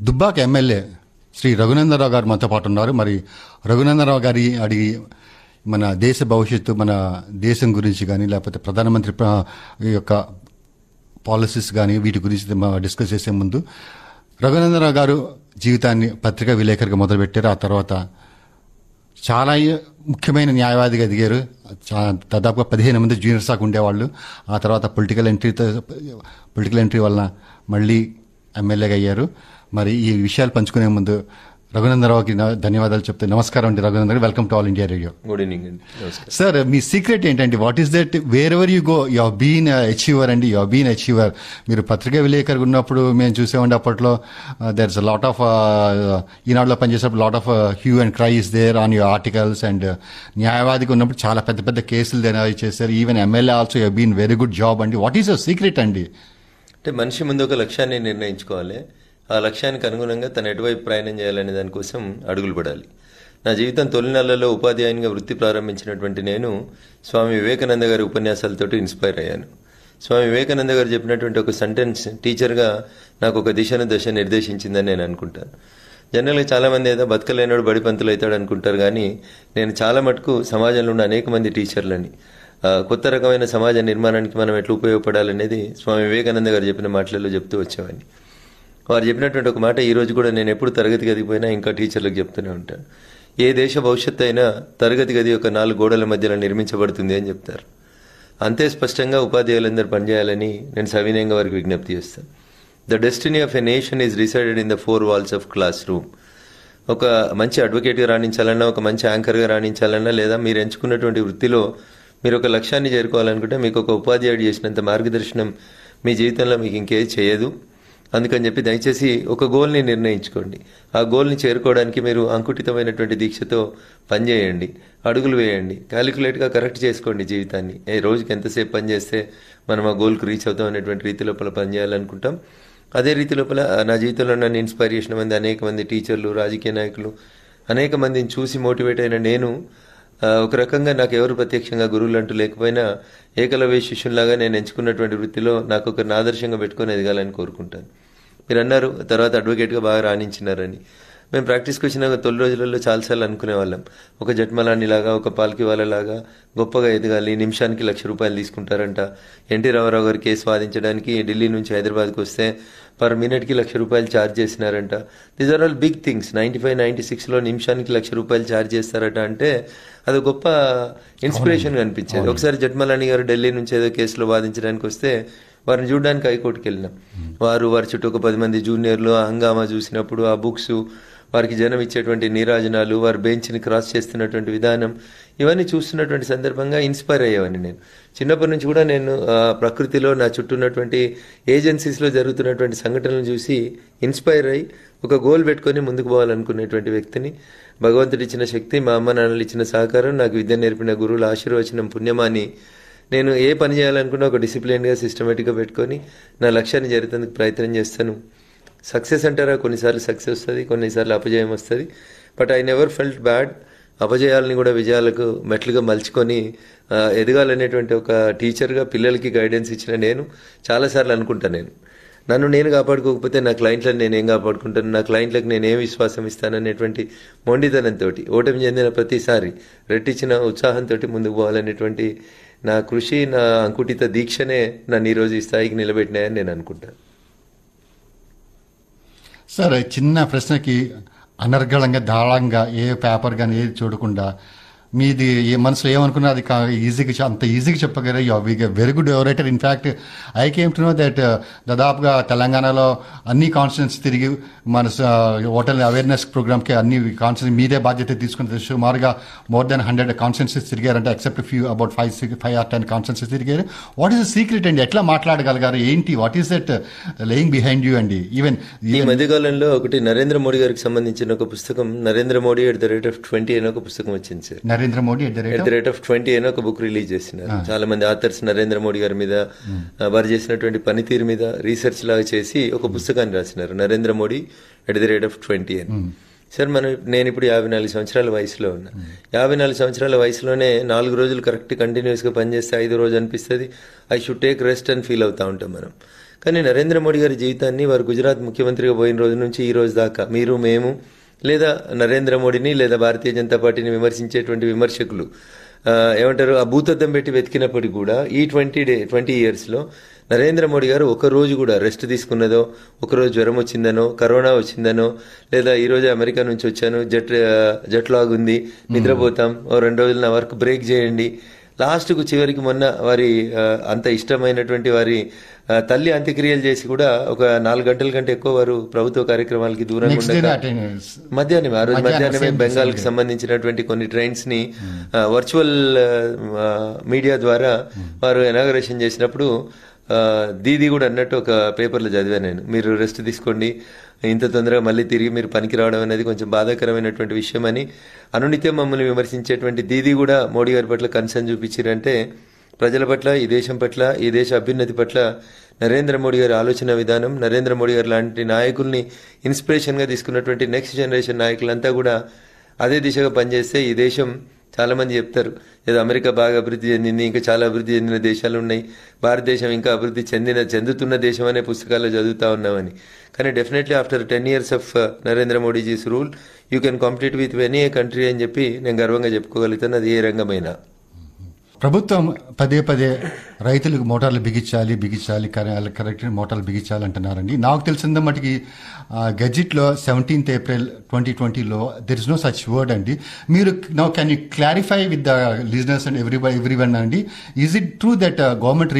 Dubbaka MLA Shri Raghunandan Rao గారు మనతో పాటు ఉన్నారు. మరి రఘునందనరావు గారి అడిగి మన దేశ భవిష్యత్తు మన దేశం గురించి కానీ లేకపోతే ప్రధానమంత్రి ఈ యొక్క పాలసీస్ కానీ వీటి గురించి డిస్కస్ చేసే ముందు రఘునందనరావు గారు జీవితాన్ని పత్రికా విలేకరిగా మొదలుపెట్టారు. ఆ తర్వాత చాలా ముఖ్యమైన న్యాయవాదిగా ఎదిగారు. చా- దాదాపుగా పదిహేను మంది జూనియర్స్ దాకా ఉండేవాళ్ళు. ఆ తర్వాత పొలిటికల్ ఎంట్రీతో పొలిటికల్ ఎంట్రీ వలన మళ్ళీ ఎమ్మెల్యేగా అయ్యారు. మరి ఈ విషయాలు పంచుకునే ముందు రఘునందరావుకి ధన్యవాదాలు చెప్తే నమస్కారం అండి. Raghunandar welcome to All India Radio good evening అండి సార్ మీ సీక్రెట్ ఏంటండి? What is that wherever you go you been achiever అండి. యు బీన్ అచీవర్ మీరు పత్రికా విలేకరు ఉన్నప్పుడు మేము చూసామండి అప్పట్లో. దర్ ఇస్ లాట్ ఆఫ్ ఈనాడులో పనిచేసేటప్పుడు lot of hue and cry is there on your articles and న్యాయవాదిగా ఉన్నప్పుడు చాలా పెద్ద పెద్ద కేసులు దేని చేశారు. Even MLA also you been very good job అండి. వాట్ ఈస్ యువర్ సీక్రెట్ అండి? అంటే మనిషి ముందు ఒక లక్ష్యాన్ని నిర్ణయించుకోవాలి. ఆ లక్ష్యానికి అనుగుణంగా తను ఎటువైపు ప్రయాణం చేయాలనే దానికోసం అడుగులు పడాలి. నా జీవితం తొలి నెలల్లో ఉపాధ్యాయునిగా వృత్తి ప్రారంభించినటువంటి నేను స్వామి వివేకానంద గారి ఉపన్యాసాలతోటి ఇన్స్పైర్ అయ్యాను. స్వామి వివేకానంద గారు చెప్పినటువంటి ఒక సెంటెన్స్ టీచర్గా నాకు ఒక దిశను దశ నిర్దేశించిందని నేను అనుకుంటాను. జనరల్గా చాలామంది ఏదో బతకలేనాడు బడి పంతులు అవుతాడు అనుకుంటారు కానీ నేను చాలా మటుకు సమాజంలో ఉన్న అనేక మంది టీచర్లని కొత్త రకమైన సమాజ నిర్మాణానికి మనం ఎట్లా ఉపయోగపడాలనేది స్వామి వివేకానంద గారు చెప్పిన మాటలలో చెప్తూ వచ్చేవాడిని. వారు చెప్పినటువంటి ఒక మాట ఈరోజు కూడా నేను ఎప్పుడు తరగతి గదికి పోయినా ఇంకా టీచర్లకు చెప్తూనే ఉంటాను ఏ దేశ భవిష్యత్తు అయినా తరగతి గది యొక్క నాలుగు గోడల మధ్యలో నిర్మించబడుతుంది అని చెప్తారు. అంతే స్పష్టంగా ఉపాధ్యాయులందరూ పనిచేయాలని నేను సవినయంగా వారికి విజ్ఞప్తి చేస్తాను the destiny of a nation is decided in the four walls of classroom ఒక మంచి అడ్వకేట్గా రాణించాలన్నా ఒక మంచి యాంకర్గా రాణించాలన్నా లేదా మీరు ఎంచుకున్నటువంటి వృత్తిలో మీరు ఒక లక్ష్యాన్ని చేరుకోవాలనుకుంటే మీకు ఒక ఉపాధ్యాయుడు చేసినంత మార్గదర్శనం మీ జీవితంలో మీకు ఇంకేది చేయదు. అందుకని చెప్పి దయచేసి ఒక గోల్ని నిర్ణయించుకోండి. ఆ గోల్ని చేరుకోవడానికి మీరు అంకుటితమైనటువంటి దీక్షతో పనిచేయండి. అడుగులు వేయండి. క్యాలిక్యులేట్గా కరెక్ట్ చేసుకోండి జీవితాన్ని. ఏ రోజుకి ఎంతసేపు పని చేస్తే మనం ఆ గోల్కి రీచ్ అవుతాం అనేటువంటి రీతి లోపల పనిచేయాలనుకుంటాం. అదే రీతి లోపల నా జీవితంలో నన్ను ఇన్స్పైర్ చేసిన మంది అనేక మంది టీచర్లు రాజకీయ నాయకులు అనేక మందిని చూసి మోటివేట్ అయిన నేను ఒక రకంగా నాకు ఎవరు ప్రత్యక్షంగా గురువులు అంటూ లేకపోయినా ఏకలవ్య శిష్యునిలాగా నేను ఎంచుకున్నటువంటి వృత్తిలో నాకు ఒక ఆదర్శంగా పెట్టుకొని ఎదగాలని కోరుకుంటాను. మీరు అన్నారు తర్వాత అడ్వకేట్గా బాగా రాణించినారని. మేము ప్రాక్టీస్కి వచ్చిన తొలి రోజులలో చాలాసార్లు అనుకునే వాళ్ళం ఒక జట్మలానిలాగా ఒక పాల్కి వాళ్ళలాగా గొప్పగా ఎదగాలి నిమిషానికి లక్ష రూపాయలు తీసుకుంటారంట. ఎన్టీ రామారావు గారు కేసు వాదించడానికి ఢిల్లీ నుంచి హైదరాబాద్కి వస్తే పర్ మినిట్కి లక్ష రూపాయలు charge చేసినారంట. These are all big things ninety five ninety సిక్స్లో నిమిషానికి లక్ష రూపాయలు ఛార్జ్ చేస్తారట అంటే అది గొప్ప ఇన్స్పిరేషన్ అనిపించేది. ఒకసారి జట్మలాని గారు ఢిల్లీ నుంచి ఏదో కేసులో వాదించడానికి వస్తే వారిని చూడడానికి హైకోర్టుకి వెళ్ళినాం. వారు వారి చుట్టూ ఒక పది మంది జూనియర్లు హంగామా చూసినప్పుడు ఆ బుక్స్ వారికి జనం ఇచ్చేటువంటి నీరాజనాలు వారి బెంచ్ని క్రాస్ చేస్తున్నటువంటి విధానం ఇవన్నీ చూస్తున్నటువంటి సందర్భంగా ఇన్స్పైర్ అయ్యేవాడిని నేను. చిన్నప్పటి నుంచి కూడా నేను ప్రకృతిలో నా చుట్టూ ఉన్నటువంటి ఏజెన్సీస్లో జరుగుతున్నటువంటి సంఘటనలు చూసి ఇన్స్పైర్ అయ్యి ఒక గోల్ పెట్టుకొని ముందుకు పోవాలనుకునేటువంటి వ్యక్తిని. భగవంతుడిచ్చిన శక్తి మా అమ్మ నాన్నలు ఇచ్చిన సహకారం నాకు విద్య నేర్పిన గురువుల ఆశీర్వచనం పుణ్యమాని నేను ఏ పని చేయాలనుకున్నా ఒక డిసిప్లిన్గా సిస్టమేటిక్గా పెట్టుకొని నా లక్ష్యాన్ని చేరేందుకు ప్రయత్నం చేస్తాను. సక్సెస్ అంటారా? కొన్నిసార్లు సక్సెస్ వస్తుంది కొన్నిసార్లు అపజయం వస్తుంది. But I never felt bad అపజయాలని కూడా విజయాలకు మెట్లుగా మలుచుకొని ఎదగాలనేటువంటి ఒక టీచర్గా పిల్లలకి గైడెన్స్ ఇచ్చిన నేను చాలాసార్లు అనుకుంటా నేను. నన్ను నేను కాపాడుకోకపోతే నా క్లయింట్లను నేను ఏం కాపాడుకుంటాను? నా క్లయింట్లకు నేను ఏం విశ్వాసం ఇస్తాననేటువంటి మొండితనంతో ఓటమి చెందిన ప్రతిసారి రెట్టించిన ఉత్సాహంతో ముందుకు పోవాలనేటువంటి నా కృషి నా అంకుటిత దీక్షనే నన్ను ఈరోజు ఈ స్థాయికి నిలబెట్టినాయని నేను అనుకుంటాను. సార్ చిన్న ప్రశ్నకి అనర్గళంగా దాళంగా ఏ పేపర్ కానీ ఏది చూడకుండా మీది ఏ మనసులో ఏమనుకున్నా అది కా- ఈజీగా అంత ఈజీగా చెప్పగలరు. You very good a writer in fact I came to know that దాదాపుగా తెలంగాణలో అన్ని కాన్స్టిట్యూన్స్ తిరిగి మన హోటల్ అవేర్నెస్ ప్రోగ్రామ్కి అన్ని కాన్స్టిట్యూన్స్ మీదే బాధ్యత తీసుకుని సుమారుగా more than hundred constituencies తిరిగారంటే. Except few about five six five or ten constituencies తిరిగారు. వాట్ ఈస్ ద సీక్రెట్ అండి? ఎట్లా మాట్లాడగలిగారు? ఏంటి? What is that laying behind you అండి? ఈవెన్ ఈ మధ్యకాలంలో ఒకటి నరేంద్ర మోడీ గారికి సంబంధించిన ఒక పుస్తకం Narendra Modi at the rate of twenty అని ఒక పుస్తకం వచ్చింది sir Narendra Modi at the rate of twenty అని ఒక బుక్ రిలీజ్ చేసినారు. చాలా మంది ఆథర్స్ నరేంద్ర మోడీ గారి మీద వారు చేసినటువంటి పనితీరు మీద రీసెర్చ్ లాగా చేసి ఒక పుస్తకాన్ని రాసినారు. Narendra Modi at the rate of twenty అని. సార్ మనం నేను ఇప్పుడు యాభై నాలుగు సంవత్సరాల వయసులో ఉన్నా. యాభై నాలుగు సంవత్సరాల వయసులోనే నాలుగు రోజులు కరెక్ట్ కంటిన్యూస్గా పనిచేస్తే ఐదు రోజు అనిపిస్తుంది. ఐ షుడ్ టేక్ రెస్ట్ అని ఫీల్ అవుతా ఉంటాం మనం. కానీ నరేంద్ర మోడీ గారి జీవితాన్ని వారు గుజరాత్ ముఖ్యమంత్రిగా పోయిన రోజు నుంచి ఈ రోజు దాకా మీరు మేము లేదా నరేంద్ర మోడీని లేదా భారతీయ జనతా పార్టీని విమర్శించేటువంటి విమర్శకులు. ఏమంటారు? ఆ భూతద్దం పెట్టి వెతికినప్పటికీ కూడా ఈ ట్వంటీ డే ట్వంటీ ఇయర్స్లో నరేంద్ర మోడీ గారు ఒక రోజు కూడా రెస్ట్ తీసుకున్నదో ఒకరోజు జ్వరం వచ్చిందనో కరోనా వచ్చిందనో లేదా ఈరోజు అమెరికా నుంచి వచ్చాను జట్ జట్ నిద్రపోతాం ఓ రెండు రోజులు నా వర్క్ బ్రేక్ చేయండి లాస్ట్కు చివరికి మొన్న వారి అంత ఇష్టమైనటువంటి వారి తల్లి అంత్యక్రియలు చేసి కూడా ఒక నాలుగు గంటల కంటే ఎక్కువ వారు ప్రభుత్వ కార్యక్రమాలకి దూరంగా డే ఉండగా మధ్యాహ్నం ఆ రోజు మధ్యాహ్నం మధ్యాహ్నమే same బెంగాల్కి సంబంధించినటువంటి కొన్ని ట్రైన్స్ని ఆ, వర్చువల్ మీడియా ద్వారా వారు ఇనాగరేషన్ చేసినప్పుడు దీది కూడా అన్నట్టు ఒక పేపర్లో చదివాను నేను. మీరు రెస్ట్ తీసుకోండి ఇంత తొందరగా మళ్ళీ తిరిగి మీరు పనికి రావడం అనేది కొంచెం బాధాకరమైనటువంటి విషయం అని అనునిత్యం మమ్మల్ని విమర్శించేటువంటి దీది కూడా మోడీ గారి పట్ల కన్సర్న్ చూపించారంటే ప్రజల పట్ల ఈ దేశం పట్ల ఈ దేశ అభ్యున్నతి పట్ల నరేంద్ర మోడీ గారి ఆలోచన విధానం నరేంద్ర మోడీ గారు లాంటి నాయకుల్ని ఇన్స్పిరేషన్గా తీసుకున్నటువంటి నెక్స్ట్ జనరేషన్ నాయకులంతా కూడా అదే దిశగా పనిచేస్తే ఈ దేశం చాలా మంది చెప్తారు ఏదో అమెరికా బాగా అభివృద్ధి చెందింది ఇంకా చాలా అభివృద్ధి చెందిన దేశాలు ఉన్నాయి భారతదేశం ఇంకా అభివృద్ధి చెందిన చెందుతున్న దేశం అనే పుస్తకాల్లో చదువుతా ఉన్నామని. కానీ definitely after ten years of Narendra మోడీజీస్ rule you can compete with any country అని చెప్పి నేను గర్వంగా చెప్పుకోగలుగుతాను అది ఏ రంగమైనా. ప్రభుత్వం పదే పదే రైతులకు మోటార్లు బిగించాలి బిగించాలి కరెక్ట్ మోటార్లు బిగించాలి అంటున్నారండి. నాకు తెలిసిన మటుకి గెజిట్లో సెవెంటీన్త్ ఏప్రిల్ ట్వంటీ ట్వంటీలో there is no such word అండి. మీరు now can you clarify with the licenses and? Every every one అండి is it true that government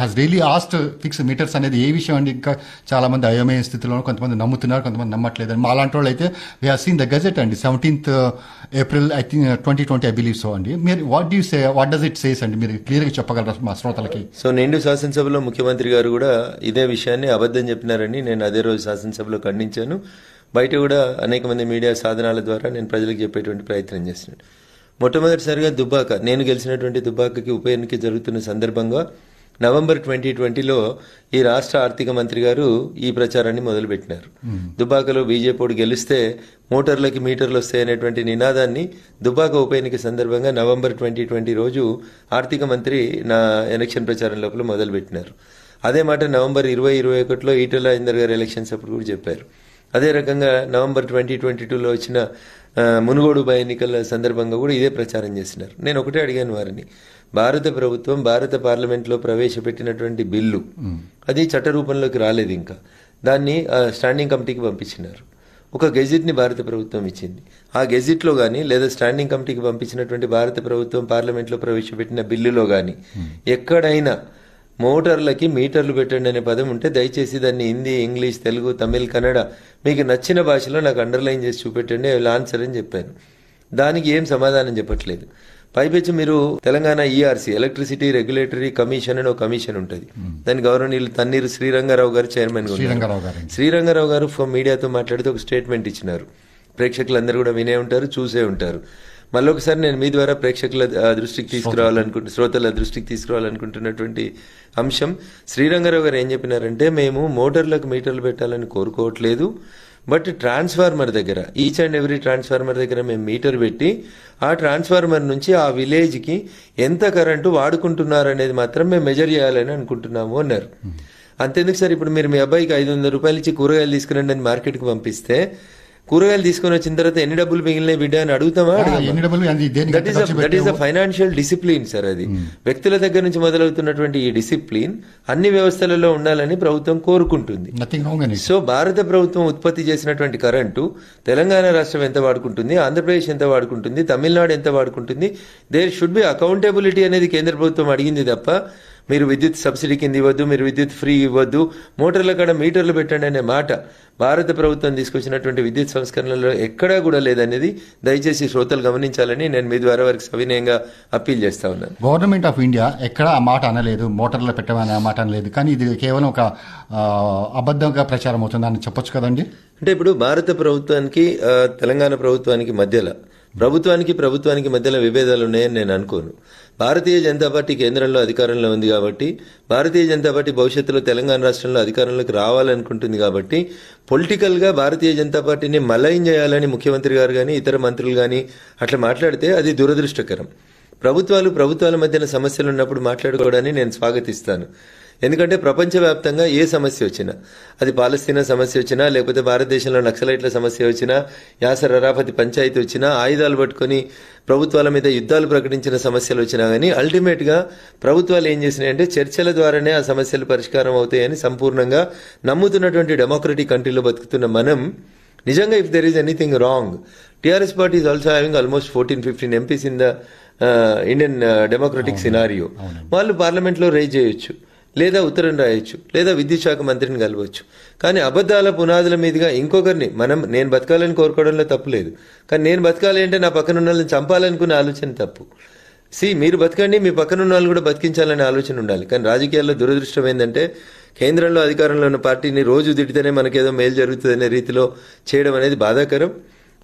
has really asked fix meters అనేది ఏ విషయం అండి? ఇంకా చాలా మంది అయోమయ స్థితిలో కొంతమంది నమ్ముతున్నారు కొంతమంది నమ్మట్లేదు మా అలాంటి వాళ్ళు అయితే we have seen the gazette అండి seventeenth April I think twenty twenty I believe so అండి. మీరు what do say what does it says అండి మీరు క్లియర్గా చెప్పగలరా మా శ్రోతలకి? సో నిండు శాసనసభలో ముఖ్యమంత్రి గారు కూడా ఇదే విషయాన్ని అబద్ధం చెప్పినారని నేను అదే రోజు శాసనసభలో ఖండించాను. బయట కూడా అనేక మంది మీడియా సాధనాల ద్వారా నేను ప్రజలకు చెప్పేటువంటి ప్రయత్నం చేస్తున్నాను మొట్టమొదటిసారిగా దుబ్బాక నేను గెలిచినటువంటి దుబ్బాకకి ఉప ఎన్నిక జరుగుతున్న సందర్భంగా నవంబర్ ట్వంటీ ట్వంటీలో ఈ రాష్ట్ర ఆర్థిక మంత్రి గారు ఈ ప్రచారాన్ని మొదలుపెట్టినారు. దుబ్బాకలో బీజేపీ గెలిస్తే మోటార్లకి మీటర్లు వస్తాయనేటువంటి నినాదాన్ని దుబ్బాక ఉప ఎన్నిక సందర్భంగా నవంబర్ ట్వంటీ ట్వంటీ రోజు ఆర్థిక మంత్రి నా ఎలక్షన్ ప్రచారం లోపల మొదలుపెట్టినారు. అదే మాట నవంబర్ ఇరవై ఇరవై ఒకటిలో ఈటల ఇందర్ గారు ఎలక్షన్స్ అప్పుడు కూడా చెప్పారు. అదే రకంగా నవంబర్ ట్వంటీ ట్వంటీ టూలో వచ్చిన మునుగోడు ఉప ఎన్నికల సందర్భంగా కూడా ఇదే ప్రచారం చేసినారు. నేను ఒకటే అడిగాను వారిని. భారత ప్రభుత్వం భారత పార్లమెంట్లో ప్రవేశపెట్టినటువంటి బిల్లు అది చట్ట రూపంలోకి రాలేదు ఇంకా. దాన్ని స్టాండింగ్ కమిటీకి పంపించినారు. ఒక గెజిట్ని భారత ప్రభుత్వం ఇచ్చింది. ఆ గెజిట్లో కానీ లేదా స్టాండింగ్ కమిటీకి పంపించినటువంటి భారత ప్రభుత్వం పార్లమెంట్లో ప్రవేశపెట్టిన బిల్లులో కానీ ఎక్కడైనా మోటార్లకి మీటర్లు పెట్టండి అనే పదం ఉంటే దయచేసి దాన్ని హిందీ ఇంగ్లీష్ తెలుగు తమిళ్ కన్నడ మీకు నచ్చిన భాషలో నాకు అండర్లైన్ చేసి చూపెట్టండి ఐ ఆన్సర్ అని చెప్పాను. దానికి ఏం సమాధానం చెప్పట్లేదు. పైపెచ్చి మీరు Telangana ERC electricity regulatory commission అని ఒక కమిషన్ ఉంటుంది. దాని గౌరవనీయులు తన్నీరు శ్రీరంగారావు గారు చైర్మన్ శ్రీరంగారావు గారు శ్రీరంగారావు గారు ఫోన్ మీడియాతో మాట్లాడుతూ ఒక స్టేట్మెంట్ ఇచ్చినారు. ప్రేక్షకులందరూ కూడా వినే ఉంటారు చూసే ఉంటారు. మళ్ళీ ఒకసారి నేను మీ ద్వారా ప్రేక్షకుల దృష్టికి తీసుకురావాలనుకుంటు శ్రోతల దృష్టికి తీసుకురావాలనుకుంటున్నటువంటి అంశం. శ్రీరంగారావు గారు ఏం చెప్పినారంటే మేము మోటార్లకు మీటర్లు పెట్టాలని కోరుకోవట్లేదు. బట్ ట్రాన్స్ఫార్మర్ దగ్గర ఈచ్ అండ్ ఎవ్రీ ట్రాన్స్ఫార్మర్ దగ్గర మేము మీటర్ పెట్టి ఆ ట్రాన్స్ఫార్మర్ నుంచి ఆ విలేజ్కి ఎంత కరెంటు వాడుకుంటున్నారు అనేది మాత్రం మేము మెజర్ చేయాలని అనుకుంటున్నాము అన్నారు. అంతెందుకు సార్ ఇప్పుడు మీరు మీ అబ్బాయికి ఐదు వందల రూపాయలు ఇచ్చి కూరగాయలు తీసుకురండి అని మార్కెట్కి పంపిస్తే కూరగాయలు తీసుకొని వచ్చిన తర్వాత ఎన్ని డబ్బులు మిగిలినాయి బిడ్డ అని అడుగుతామా దట్ ఈస్ ఖర్చు that is the financial discipline sir అది. వ్యక్తుల దగ్గర నుంచి మొదలవుతున్నటువంటి ఈ డిసిప్లిన్ అన్ని వ్యవస్థలలో ఉండాలని ప్రభుత్వం కోరుకుంటుంది. సో భారత ప్రభుత్వం ఉత్పత్తి చేసినటువంటి కరెంటు తెలంగాణ రాష్ట్రం ఎంత వాడుకుంటుంది ఆంధ్రప్రదేశ్ ఎంత వాడుకుంటుంది తమిళనాడు ఎంత వాడుకుంటుంది దేర్ షుడ్ బి అకౌంటబిలిటీ అనేది కేంద్ర ప్రభుత్వం అడిగింది తప్ప మీరు విద్యుత్ సబ్సిడీ కింద ఇవ్వద్దు మీరు విద్యుత్ ఫ్రీ ఇవ్వద్దు మోటార్ల కాడ మీటర్లు పెట్టండి అనే మాట భారత ప్రభుత్వం తీసుకొచ్చినటువంటి విద్యుత్ సంస్కరణలలో ఎక్కడా కూడా లేదనేది దయచేసి శ్రోతలు గమనించాలని నేను మీ ద్వారా వారికి సవినయంగా అప్పీల్ చేస్తా ఉన్నాను. గవర్నమెంట్ ఆఫ్ ఇండియా ఎక్కడ ఆ మాట అనలేదు మోటార్లో పెట్టమని ఆ మాట అనలేదు కానీ ఇది కేవలం ఒక అబద్ధంగా ప్రచారం అవుతుందని చెప్పొచ్చు కదండి? అంటే ఇప్పుడు భారత ప్రభుత్వానికి తెలంగాణ ప్రభుత్వానికి మధ్యలో ప్రభుత్వానికి ప్రభుత్వానికి మధ్యలో విభేదాలు ఉన్నాయని నేను అనుకోను. భారతీయ జనతా పార్టీ కేంద్రంలో అధికారంలో ఉంది కాబట్టి భారతీయ జనతా పార్టీ భవిష్యత్తులో తెలంగాణ రాష్ట్రంలో అధికారంలోకి రావాలనుకుంటుంది కాబట్టి పొలిటికల్గా భారతీయ జనతా పార్టీని మలయం చేయాలని ముఖ్యమంత్రి గారు కానీ ఇతర మంత్రులు కానీ అట్లా మాట్లాడితే అది దురదృష్టకరం. ప్రభుత్వాలు ప్రభుత్వాల మధ్యన సమస్యలు ఉన్నప్పుడు మాట్లాడుకోవడాన్ని నేను స్వాగతిస్తాను. ఎందుకంటే ప్రపంచవ్యాప్తంగా ఏ సమస్య వచ్చినా అది పాలస్తీనా సమస్య వచ్చినా లేకపోతే భారతదేశంలో నక్సలైట్ల సమస్య వచ్చినా యాసర్ అరాఫతి పంచాయతీ వచ్చినా ఆయుధాలు పట్టుకొని ప్రభుత్వాల మీద యుద్ధాలు ప్రకటించిన సమస్యలు వచ్చినా కానీ అల్టిమేట్గా ప్రభుత్వాలు ఏం చేసినాయంటే చర్చల ద్వారానే ఆ సమస్యలు పరిష్కారం అవుతాయని సంపూర్ణంగా నమ్ముతున్నటువంటి డెమోక్రటిక్ కంట్రీలో బతుకుతున్న మనం నిజంగా if there is anything wrong TRS party is also having almost fourteen fifteen MPs in the Indian democratic scenario వాళ్ళు పార్లమెంట్లో రైజ్ చేయొచ్చు. లేదా ఉత్తరం రాయొచ్చు లేదా విద్యుత్ శాఖ మంత్రిని కలవచ్చు. కానీ అబద్ధాల పునాదుల మీదుగా ఇంకొకరిని మనం నేను బతకాలని కోరుకోవడంలో తప్పు లేదు. కానీ నేను బతకాలి అంటే నా పక్కన ఉన్న వాళ్ళని చంపాలనుకునే ఆలోచన తప్పు. సి మీరు బతకండి మీ పక్కన ఉన్న వాళ్ళు కూడా బతికించాలనే ఆలోచన ఉండాలి. కానీ రాజకీయాల్లో దురదృష్టం ఏంటంటే కేంద్రంలో అధికారంలో ఉన్న పార్టీని రోజు తిడితేనే మనకేదో మేలు జరుగుతుందనే రీతిలో చేయడం అనేది బాధాకరం.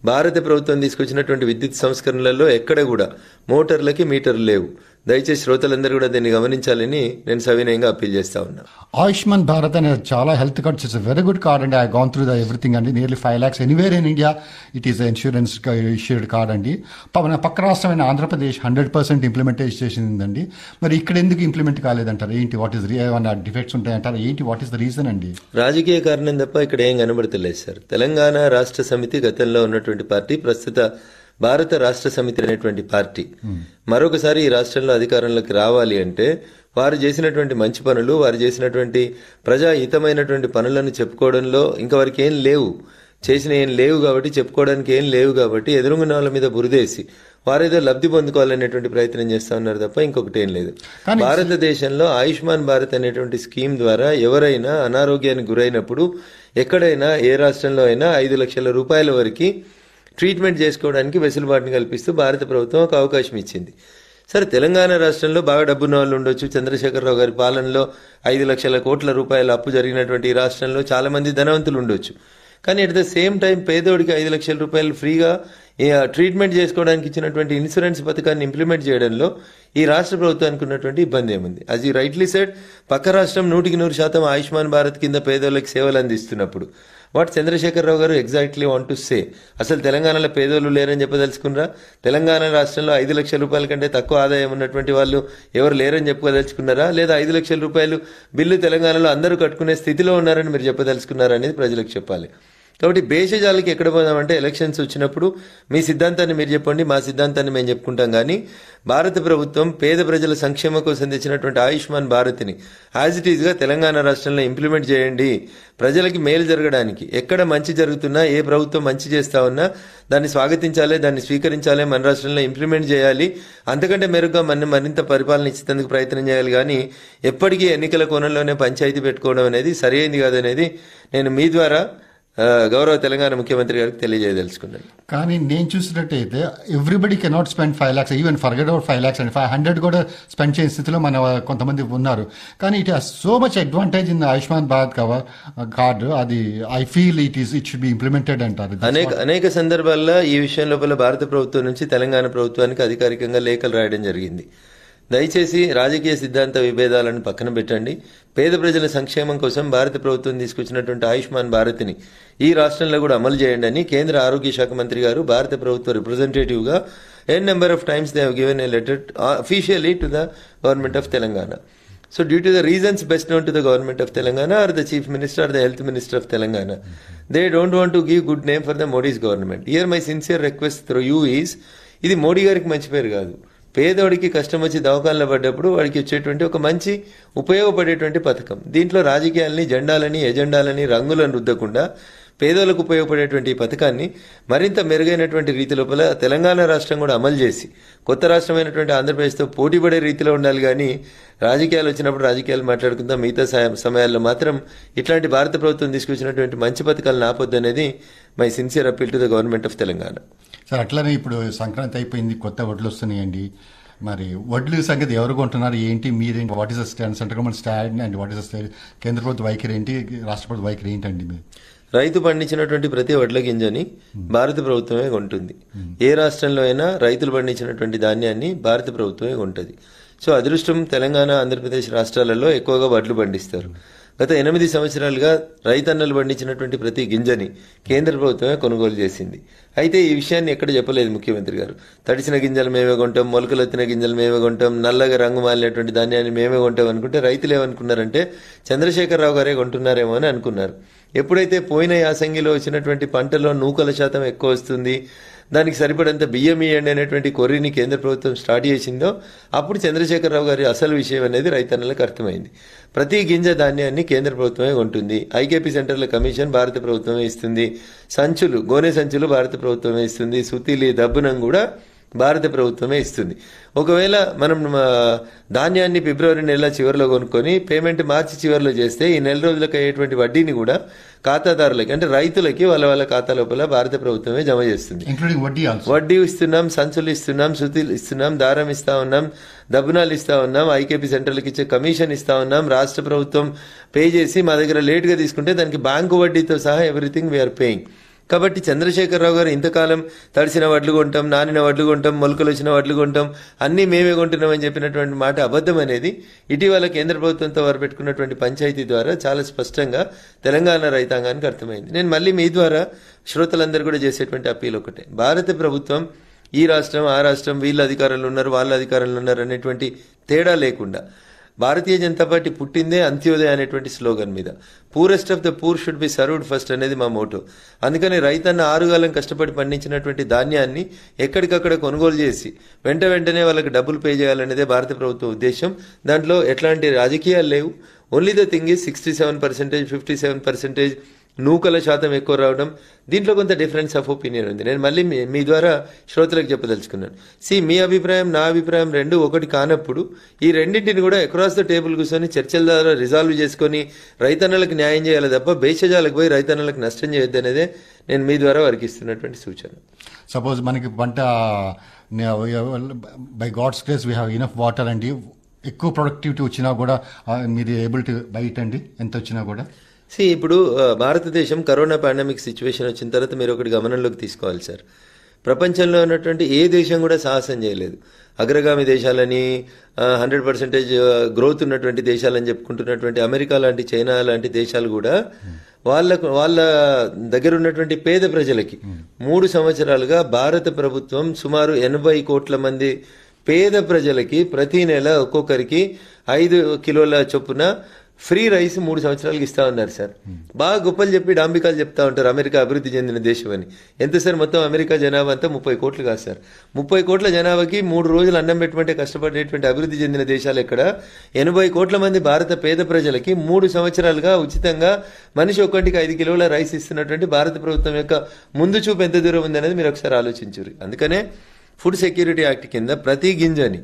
భారత ప్రభుత్వం తీసుకొచ్చినటువంటి విద్యుత్ సంస్కరణలలో ఎక్కడ కూడా మోటార్లకి మీటర్లు లేవు. దయచేసి శ్రోతలందరూ కూడా దీన్ని గమనించాలని నేను సవినయంగా అప్పీల్ చేస్తా ఉన్నా. ఆయుష్మాన్ భారత్ అనేది చాలా health cards it's very good card అండి I gone through the everything అండి nearly five lakhs anywhere in India it is insurance issued card అండి. మన పక్క రాష్ట్రమైన ఆంధ్రప్రదేశ్ హండ్రెడ్ పర్సెంట్ ఇంప్లిమెంటేషన్ చేసిందండి మరి ఇక్కడ ఎందుకు ఇంప్లిమెంట్ కాలేదంటారు? ఏంటి వాట్ ఈస్ ఏమైనా డిఫెక్ట్స్ ఉంటాయంటారు? ఏంటి వాట్ ఈస్ ద రీజన్ అండి? రాజకీయ కారణం తప్ప ఇక్కడ ఏం కనబడతలేదు సార్ తెలంగాణ రాష్ట్ర సమితి గతంలో ఉన్నటువంటి పార్టీ ప్రస్తుత భారత రాష్ట్ర సమితి అనేటువంటి పార్టీ. మరొకసారి ఈ రాష్ట్రంలో అధికారంలోకి రావాలి అంటే వారు చేసినటువంటి మంచి పనులు వారు చేసినటువంటి ప్రజాహితమైనటువంటి పనులను చెప్పుకోవడంలో ఇంకా వారికి ఏం లేవు. చేసిన ఏం లేవు కాబట్టి చెప్పుకోవడానికి ఏం లేవు కాబట్టి ఎదురుగున్న వాళ్ళ మీద బురదేసి వారేదో లబ్ధి పొందుకోవాలనేటువంటి ప్రయత్నం చేస్తా ఉన్నారు తప్ప ఇంకొకటి ఏం లేదు. భారతదేశంలో ఆయుష్మాన్ భారత్ అనేటువంటి స్కీమ్ ద్వారా ఎవరైనా అనారోగ్యానికి గురైనప్పుడు ఎక్కడైనా ఏ రాష్ట్రంలో అయినా ఐదు లక్షల రూపాయల వరకు ట్రీట్మెంట్ చేసుకోవడానికి వెసులుబాటుని కల్పిస్తూ భారత ప్రభుత్వం ఒక అవకాశం ఇచ్చింది. సరే తెలంగాణ రాష్ట్రంలో బాగా డబ్బున్న వాళ్ళు ఉండొచ్చు. చంద్రశేఖరరావు గారి పాలనలో ఐదు లక్షల కోట్ల రూపాయల అప్పు జరిగినటువంటి ఈ రాష్ట్రంలో చాలా మంది ధనవంతులు ఉండొచ్చు. కానీ అట్ ద సేమ్ టైం పేదోడికి ఐదు లక్షల రూపాయలు ఫ్రీగా ట్రీట్మెంట్ చేసుకోవడానికి ఇచ్చినటువంటి ఇన్సూరెన్స్ పథకాన్ని ఇంప్లిమెంట్ చేయడంలో ఈ రాష్ట్ర ప్రభుత్వానికి ఉన్నటువంటి ఇబ్బంది ఏముంది? అది రైట్లీ సెడ్ పక్క రాష్ట్రం నూటికి నూరు శాతం ఆయుష్మాన్ భారత్ కింద పేదోళ్ళకి సేవలు అందిస్తున్నప్పుడు వాట్ చంద్రశేఖరరావు గారు ఎగ్జాక్ట్లీ వాంట్ టు సే? అసలు తెలంగాణలో పేదోళ్ళు లేరని చెప్పదలుచుకున్నారా తెలంగాణ రాష్ట్రంలో ఐదు లక్షల రూపాయల కంటే తక్కువ ఆదాయం ఉన్నటువంటి వాళ్ళు ఎవరు లేరని చెప్పుకోదలుచుకున్నారా లేదా ఐదు లక్షల రూపాయలు బిల్లు తెలంగాణలో అందరూ కట్టుకునే స్థితిలో ఉన్నారని మీరు చెప్పదలుచుకున్నారా అనేది ప్రజలకు చెప్పాలి. కాబట్టి భేషజాలకి ఎక్కడ పోదామంటే ఎలక్షన్స్ వచ్చినప్పుడు మీ సిద్ధాంతాన్ని మీరు చెప్పండి మా సిద్ధాంతాన్ని మేము చెప్పుకుంటాం. కానీ భారత ప్రభుత్వం పేద ప్రజల సంక్షేమం కోసం తెచ్చినటువంటి ఆయుష్మాన్ భారత్ని యాజ్ ఇట్ ఈజ్గా తెలంగాణ రాష్ట్రంలో ఇంప్లిమెంట్ చేయండి. ప్రజలకి మేలు జరగడానికి ఎక్కడ మంచి జరుగుతున్నా ఏ ప్రభుత్వం మంచి చేస్తా ఉన్నా దాన్ని స్వాగతించాలి దాన్ని స్వీకరించాలి మన రాష్ట్రంలో ఇంప్లిమెంట్ చేయాలి. అంతకంటే మెరుగ్గా మన మరింత పరిపాలన ఇచ్చేందుకు ప్రయత్నం చేయాలి. కానీ ఎప్పటికీ ఎన్నికల కోణంలోనే పంచాయతీ పెట్టుకోవడం అనేది సరైంది కాదనేది నేను మీ ద్వారా గౌరవ తెలంగాణ ముఖ్యమంత్రి గారికి తెలియజేయదలుచుకున్నాను. కానీ నేను చూసినట్టయితే everybody cannot spend five lakhs even forget out five lakhs and five hundred కూడా స్పెండ్ చేయని స్థితిలో మన కొంతమంది ఉన్నారు. కానీ it has so much advantage in Ayushman Bharat cover card అది I feel it is it should be implemented అంటారు అనేక అనేక సందర్భాల్లో ఈ విషయం లోపల భారత ప్రభుత్వం నుంచి తెలంగాణ ప్రభుత్వానికి అధికారికంగా లేఖలు రాయడం జరిగింది. దయచేసి రాజకీయ సిద్ధాంత విభేదాలను పక్కన పెట్టండి పేద ప్రజల సంక్షేమం కోసం భారత ప్రభుత్వం తీసుకొచ్చినటువంటి ఆయుష్మాన్ భారత్ని ఈ రాష్ట్రంలో కూడా అమలు చేయండి అని కేంద్ర ఆరోగ్య శాఖ మంత్రి గారు భారత ప్రభుత్వ రిప్రజెంటేటివ్గా n number of times they have given a letter officially to the government of Telangana so due to the reasons best known to the government of Telangana or the chief minister or the health minister of Telangana they don't want to give good name for the Modi's government year my sincere request through you is ఇది మోడీ గారికి మంచి పేరు కాదు పేదోడికి కష్టం వచ్చి దవాఖానలో పడ్డప్పుడు వాడికి వచ్చేటువంటి ఒక మంచి ఉపయోగపడేటువంటి పథకం. దీంట్లో రాజకీయాలని జెండాలని ఎజెండాలని రంగులను రుద్దకుండా పేదలకు ఉపయోగపడేటువంటి ఈ పథకాన్ని మరింత మెరుగైనటువంటి రీతి లోపల తెలంగాణ రాష్ట్రం కూడా అమలు చేసి కొత్త రాష్ట్రమైనటువంటి ఆంధ్రప్రదేశ్తో పోటీపడే రీతిలో ఉండాలి కానీ రాజకీయాలు వచ్చినప్పుడు రాజకీయాలు మాట్లాడుకుందాం. మిగతా సమయాల్లో మాత్రం ఇట్లాంటి భారత ప్రభుత్వం తీసుకొచ్చినటువంటి మంచి పథకాలను ఆపొద్దు అనేది my sincere appeal to the government of Telangana. Sir అట్లనే ఇప్పుడు సంక్రాంతి అయిపోయింది కొత్త వడ్లు వస్తున్నాయండి. మరి వడ్లు సంగతి ఎవరు కొంటున్నారు ఏంటి మీరేంటి what is the stand central government stand and what is the కేంద్ర ప్రభుత్వ వైఖరి ఏంటి రాష్ట్ర ప్రభుత్వ వైఖరి ఏంటండి మీరు రైతు పండించినటువంటి ప్రతి వడ్ల గింజని భారత ప్రభుత్వమే కొంటుంది. ఏ రాష్ట్రంలో అయినా రైతులు పండించినటువంటి ధాన్యాన్ని భారత ప్రభుత్వమే కొంటుంది. సో అదృష్టం తెలంగాణ ఆంధ్రప్రదేశ్ రాష్ట్రాలలో ఎక్కువగా వడ్లు పండిస్తారు. గత ఎనిమిది సంవత్సరాలుగా రైతన్నలు పండించినటువంటి ప్రతి గింజని కేంద్ర ప్రభుత్వమే కొనుగోలు చేసింది. అయితే ఈ విషయాన్ని ఎక్కడ చెప్పలేదు ముఖ్యమంత్రి గారు. తడిసిన గింజలు మేమే కొంటాం మొలకలెత్తిన గింజలు మేమే కొంటాం నల్లగా రంగు మాలినటువంటి ధాన్యాన్ని మేమే కొంటాం అనుకుంటే రైతులు ఏమనుకున్నారంటే చంద్రశేఖరరావు గారే కొంటున్నారేమో అని అనుకున్నారు. ఎప్పుడైతే పోయిన యాసంగిలో వచ్చినటువంటి పంటలో నూకల శాతం ఎక్కువ వస్తుంది దానికి సరిపడంత బియ్యం ఇవ్వండి అనేటువంటి కొర్రీని కేంద్ర ప్రభుత్వం స్టార్ట్ చేసిందో అప్పుడు చంద్రశేఖరరావు గారి అసలు విషయం అనేది రైతన్నలకు అర్థమైంది. ప్రతి గింజ ధాన్యాన్ని కేంద్ర ప్రభుత్వమే ఉంటుంది ఐకేపీ సెంటర్ల కమిషన్ భారత ప్రభుత్వమే ఇస్తుంది. సంచులు గోనె సంచులు భారత ప్రభుత్వమే ఇస్తుంది. సుతీలి దబ్బునం కూడా భారత ప్రభుత్వమే ఇస్తుంది. ఒకవేళ మనం ధాన్యాన్ని ఫిబ్రవరి నెల చివరిలో కొనుక్కొని పేమెంట్ మార్చి చివరిలో చేస్తే ఈ నెల రోజులకు అయ్యేటువంటి వడ్డీని కూడా ఖాతాదారులకి అంటే రైతులకి వాళ్ళ వాళ్ళ ఖాతా లోపల భారత ప్రభుత్వమే జమ చేస్తుంది. వడ్డీ ఇస్తున్నాం సంచులు ఇస్తున్నాం శృతులు ఇస్తున్నాం దారం ఇస్తా ఉన్నాం డబ్బునాలు ఇస్తా ఉన్నాం ఐకేపీ సెంటర్లకు ఇచ్చే కమిషన్ ఇస్తా ఉన్నాం రాష్ట్ర ప్రభుత్వం పే చేసి మా దగ్గర లేట్గా తీసుకుంటే దానికి బ్యాంకు వడ్డీతో సహా ఎవ్రీథింగ్ వీఆర్ పేయింగ్ కాబట్టి చంద్రశేఖరరావు గారు ఇంతకాలం తడిసిన వడ్లు కొంటాం నానిన వడ్లు కొంటాం మొలకలు వచ్చిన వడ్లు కొంటాం అన్నీ మేమే కొంటున్నామని చెప్పినటువంటి మాట అబద్ధం అనేది ఇటీవల కేంద్ర ప్రభుత్వంతో వారు పెట్టుకున్నటువంటి పంచాయతీ ద్వారా చాలా స్పష్టంగా తెలంగాణ రైతాంగానికి అర్థమైంది. నేను మళ్ళీ మీ ద్వారా శ్రోతలందరూ కూడా చేసేటువంటి అప్పీల్ ఒకటే. భారత ప్రభుత్వం ఈ రాష్ట్రం ఆ రాష్ట్రం వీళ్ళ అధికారంలో ఉన్నారు వాళ్ళ అధికారంలో ఉన్నారు అనేటువంటి తేడా లేకుండా భారతీయ జనతా పార్టీ పుట్టిందే అంత్యోదయ అనేటువంటి స్లోగన్ మీద. Poorest of the poor should be served first అనేది మా మోటో అందుకని రైతన్న ఆరుగాలం కష్టపడి పండించినటువంటి ధాన్యాన్ని ఎక్కడికక్కడ కొనుగోలు చేసి వెంట వెంటనే వాళ్ళకి డబ్బులు పే చేయాలనేదే భారత ప్రభుత్వ ఉద్దేశం. దాంట్లో ఎట్లాంటి రాజకీయాలు లేవు. Only the thing is sixty seven percentage fifty seven percentage నూకల శాతం ఎక్కువ రావడం దీంట్లో కొంత డిఫరెన్స్ ఆఫ్ ఒపీనియన్ ఉంది. నేను మళ్ళీ మీ- మీ ద్వారా శ్రోతలకు చెప్పదలుచుకున్నాను. సి మీ అభిప్రాయం నా అభిప్రాయం రెండు ఒకటి కానప్పుడు ఈ రెండింటిని కూడా అక్రాస్ ద టేబుల్ కూర్చొని చర్చల ద్వారా రిజాల్వ్ చేసుకొని రైతన్నలకు న్యాయం చేయాలి తప్ప భేషజాలకు పోయి రైతన్నలకు నష్టం చేయొద్దు అనేదే నేను మీ ద్వారా వారికి ఇస్తున్నటువంటి సూచన. సపోజ్ మనకి పంట by God's grace we have enough water అండి ఎక్కువ ప్రొడక్టివిటీ వచ్చినా కూడా మీరు ఏబుల్ టు బైట్ అండి ఎంత వచ్చినా కూడా. సి ఇప్పుడు భారతదేశం కరోనా పాండమిక్ సిచ్యువేషన్ వచ్చిన తర్వాత మీరు ఒకటి గమనంలోకి తీసుకోవాలి సార్. ప్రపంచంలో ఉన్నటువంటి ఏ దేశం కూడా సాహసం చేయలేదు. అగ్రగామి దేశాలని హండ్రెడ్ పర్సెంటేజ్ గ్రోత్ ఉన్నటువంటి దేశాలని చెప్పుకుంటున్నటువంటి అమెరికా లాంటి చైనా లాంటి దేశాలు కూడా వాళ్ళకు వాళ్ళ దగ్గర ఉన్నటువంటి పేద ప్రజలకి మూడు సంవత్సరాలుగా భారత ప్రభుత్వం సుమారు ఎనభై కోట్ల మంది పేద ప్రజలకి ప్రతి నెల ఒక్కొక్కరికి ఐదు కిలోల చొప్పున ఫ్రీ రైస్ మూడు సంవత్సరాలకి ఇస్తా ఉన్నారు సార్. బాగా గొప్పలు చెప్పి డాంబికాలు చెప్తా ఉంటారు. అమెరికా అభివృద్ధి చెందిన దేశం అని. ఎంత సార్ మొత్తం అమెరికా జనాభా అంతా? ముప్పై కోట్లు కాదు సార్. ముప్పై కోట్ల జనాభాకి మూడు రోజులు అన్నం పెట్టమంటే కష్టపడేటువంటి అభివృద్ధి చెందిన దేశాలు ఇక్కడ ఎనభై కోట్ల మంది భారత పేద ప్రజలకి మూడు సంవత్సరాలుగా ఉచితంగా మనిషి ఒక్కటికి ఐదు కిలోల రైస్ ఇస్తున్నటువంటి భారత ప్రభుత్వం యొక్క ముందు చూపు ఎంత దూరం ఉందనేది మీరు ఒకసారి ఆలోచించారు అందుకనే ఫుడ్ సెక్యూరిటీ యాక్ట్ కింద ప్రతి గింజని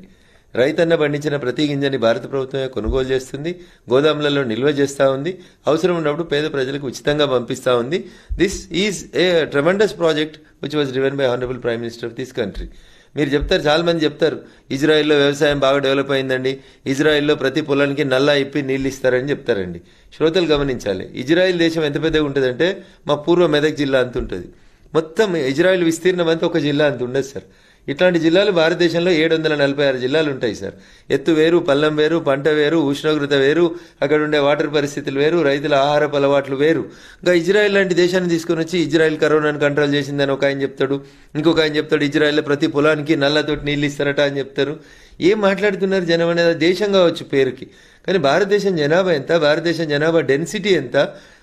రైతన్న పండించిన ప్రతి గింజని భారత ప్రభుత్వమే కొనుగోలు చేస్తుంది గోదాములలో నిల్వ చేస్తూ ఉంది అవసరం ఉన్నప్పుడు పేద ప్రజలకు ఉచితంగా పంపిస్తూ ఉంది. This is a tremendous project which was driven by honourable prime minister of this country మీరు చెప్తారు చాలా మంది చెప్తారు ఇజ్రాయెల్లో వ్యవసాయం బాగా డెవలప్ అయిందండి ఇజ్రాయెల్లో ప్రతి పొలానికి నల్లా ఇప్పి నీళ్ళు ఇస్తారని చెప్తారండి. శ్రోతలు గమనించాలి ఇజ్రాయెల్ దేశం ఎంత పెద్దగా ఉంటుందంటే మా పూర్వ మెదక్ జిల్లా అంత ఉంటుంది. మొత్తం ఇజ్రాయెల్ విస్తీర్ణం అంతా ఒక జిల్లా అంత ఉండదు సార్. ఇట్లాంటి జిల్లాలు భారతదేశంలో ఏడు వందల నలభై ఆరు జిల్లాలు ఉంటాయి సార్. ఎత్తు వేరు పల్లం వేరు పంట వేరు ఉష్ణోగ్రత వేరు అక్కడ ఉండే వాటర్ పరిస్థితులు వేరు రైతుల ఆహారపు అలవాట్లు వేరు. ఇంకా ఇజ్రాయెల్ లాంటి దేశాన్ని తీసుకొని వచ్చి ఇజ్రాయెల్ కరోనాను కంట్రోల్ చేసిందని ఒక ఆయన చెప్తాడు ఇంకొక ఆయన చెప్తాడు ఇజ్రాయెల్లో ప్రతి పొలానికి నల్లతోటి నీళ్ళు ఇస్తారట అని చెప్తారు. ఏం మాట్లాడుతున్నారు జనం అనేది దేశం కావచ్చు పేరుకి. కానీ భారతదేశం జనాభా ఎంత? భారతదేశం జనాభా డెన్సిటీ ఎంత?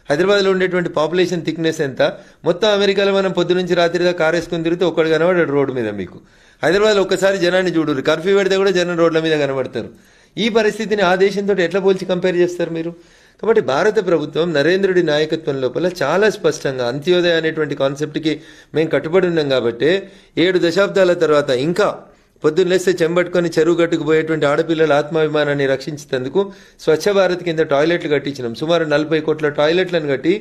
హైదరాబాద్లో ఉండేటువంటి పాపులేషన్ థిక్నెస్ ఎంత? మొత్తం అమెరికాలో మనం పొద్దు నుంచి రాత్రి దాకా కారు వేసుకుని తిరిగితే ఒక్కడు కనబడాడు రోడ్డు మీద మీకు. హైదరాబాద్లో ఒక్కసారి జనాన్ని చూడరు కర్ఫ్యూ పెడితే కూడా జనం రోడ్ల మీద కనబడతారు. ఈ పరిస్థితిని ఆ దేశంతో ఎట్లా పోల్చి కంపేర్ చేస్తారు మీరు? కాబట్టి భారత ప్రభుత్వం నరేంద్రుడి నాయకత్వం లోపల చాలా స్పష్టంగా అంత్యోదయ అనేటువంటి కాన్సెప్ట్కి మేము కట్టుబడి ఉన్నాం కాబట్టి ఏడు దశాబ్దాల తర్వాత ఇంకా పొద్దున్న లేస్తే చెంబట్టుకొని చెరువు గట్టుకు పోయేటువంటి ఆడపిల్లల ఆత్మాభిమానాన్ని రక్షించేందుకు స్వచ్ఛ భారత్ కింద టాయిలెట్లు కట్టించినాం. సుమారు నలభై కోట్ల టాయిలెట్లను కట్టి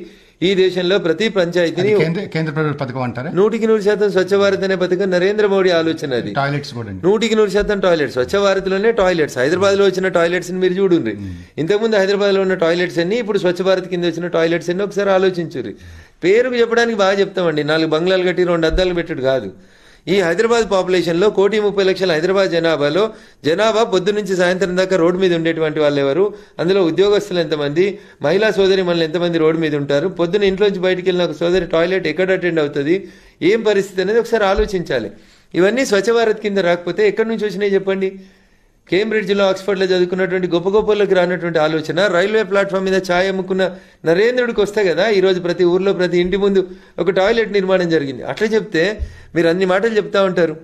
ఈ దేశంలో ప్రతి పంచాయతీని కేంద్ర పథకం అంటారా? నూటికి నూరు శాతం స్వచ్ఛ భారత్ అనే పథకం నరేంద్ర మోడీ ఆలోచన అది. టాయిలెట్స్ నూటికి నూరు శాతం టాయిలెట్స్ స్వచ్ఛ భారత్లోనే టాయిలెట్స్. హైదరాబాద్లో వచ్చిన టాయిలెట్స్ మీరు చూడండి ఇంతకుముందు హైదరాబాద్లో ఉన్న టాయిలెట్స్ అన్ని ఇప్పుడు స్వచ్ఛ భారత్ కింద వచ్చిన టాయిలెట్స్ అన్ని ఒకసారి ఆలోచించుర్రి. పేరు చెప్పడానికి బాగా చెప్తామండి. నాలుగు బంగ్లాలు కట్టి రెండు అద్దాలు పెట్టుడు కాదు. ఈ హైదరాబాద్ పాపులేషన్లో కోటి ముప్పై లక్షల హైదరాబాద్ జనాభాలో జనాభా పొద్దు నుంచి సాయంత్రం దాకా రోడ్డు మీద ఉండేటువంటి వాళ్ళు ఎవరు? అందులో ఉద్యోగస్తులు ఎంతమంది? మహిళా సోదరి మనల్ని ఎంతమంది రోడ్డు మీద ఉంటారు? పొద్దున ఇంట్లోంచి బయటికి వెళ్ళిన ఒక సోదరి టాయిలెట్ ఎక్కడ అటెండ్ అవుతుంది? ఏం పరిస్థితి అనేది ఒకసారి ఆలోచించాలి. ఇవన్నీ స్వచ్ఛ భారత్ కింద రాకపోతే ఎక్కడి నుంచి వచ్చినాయి చెప్పండి? కేంబ్రిడ్జ్లో ఆక్స్ఫర్డ్లో చదువుకున్నటువంటి గొప్ప గొప్పలకు రానటువంటి ఆలోచన రైల్వే ప్లాట్ఫామ్ మీద ఛాయ్ అమ్ముకున్న నరేంద్రుడికి వస్తే కదా ఈరోజు ప్రతి ఊర్లో ప్రతి ఇంటి ముందు ఒక టాయిలెట్ నిర్మాణం జరిగింది. అట్లా చెప్తే మీరు అన్ని మాటలు చెప్తా ఉంటారు.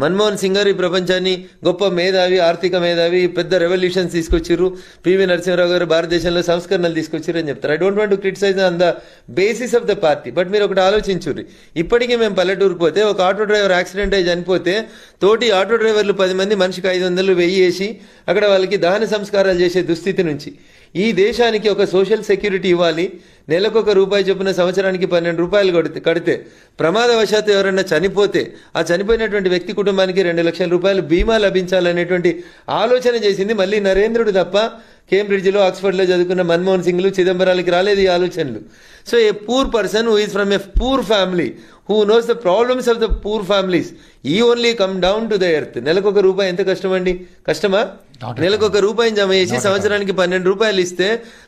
మన్మోహన్ సింగ్ గారు ఈ ప్రపంచాన్ని గొప్ప మేధావి ఆర్థిక మేధావి పెద్ద రెవల్యూషన్ తీసుకొచ్చిర్రు. పివి నరసింహరావు గారు భారతదేశంలో సంస్కరణలు తీసుకొచ్చారు అని చెప్తారు. I don't want to criticize on the basis of the party but మీరు ఒకటి ఆలోచించుర్రి. ఇప్పటికీ మేము పల్లెటూరు పోతే ఒక ఆటో డ్రైవర్ యాక్సిడెంట్ అయి చనిపోతే తోటి ఆటో డ్రైవర్లు పది మంది మనిషికి ఐదు వందలు వెయ్యి వేసి అక్కడ వాళ్ళకి దహన సంస్కారాలు చేసే దుస్థితి నుంచి. ఈ దేశానికి ఒక సోషల్ సెక్యూరిటీ ఇవ్వాలి. నెలకొక రూపాయి చొప్పున సంవత్సరానికి పన్నెండు రూపాయలు కడితే కడితే ప్రమాదవశాత్తు ఎవరైనా చనిపోతే ఆ చనిపోయినటువంటి వ్యక్తి కుటుంబానికి రెండు లక్షల రూపాయలు బీమా లభించాలనేటువంటి ఆలోచన చేసింది మళ్ళీ నరేంద్రుడు తప్ప కేంబ్రిడ్జ్లో ఆక్స్ఫర్డ్లో చదువుకున్న మన్మోహన్ సింగ్లు చిదంబరాలకి రాలేదు ఈ ఆలోచనలు. So a poor person who is from a poor family who knows the problems of the poor families ఈ only come down to the earth నెలకొక రూపాయి ఎంత కష్టమండి? కష్టమా? నెలకు ఒక రూపాయిని జమ చేసి సంవత్సరానికి పన్నెండు రూపాయలు ఇస్తే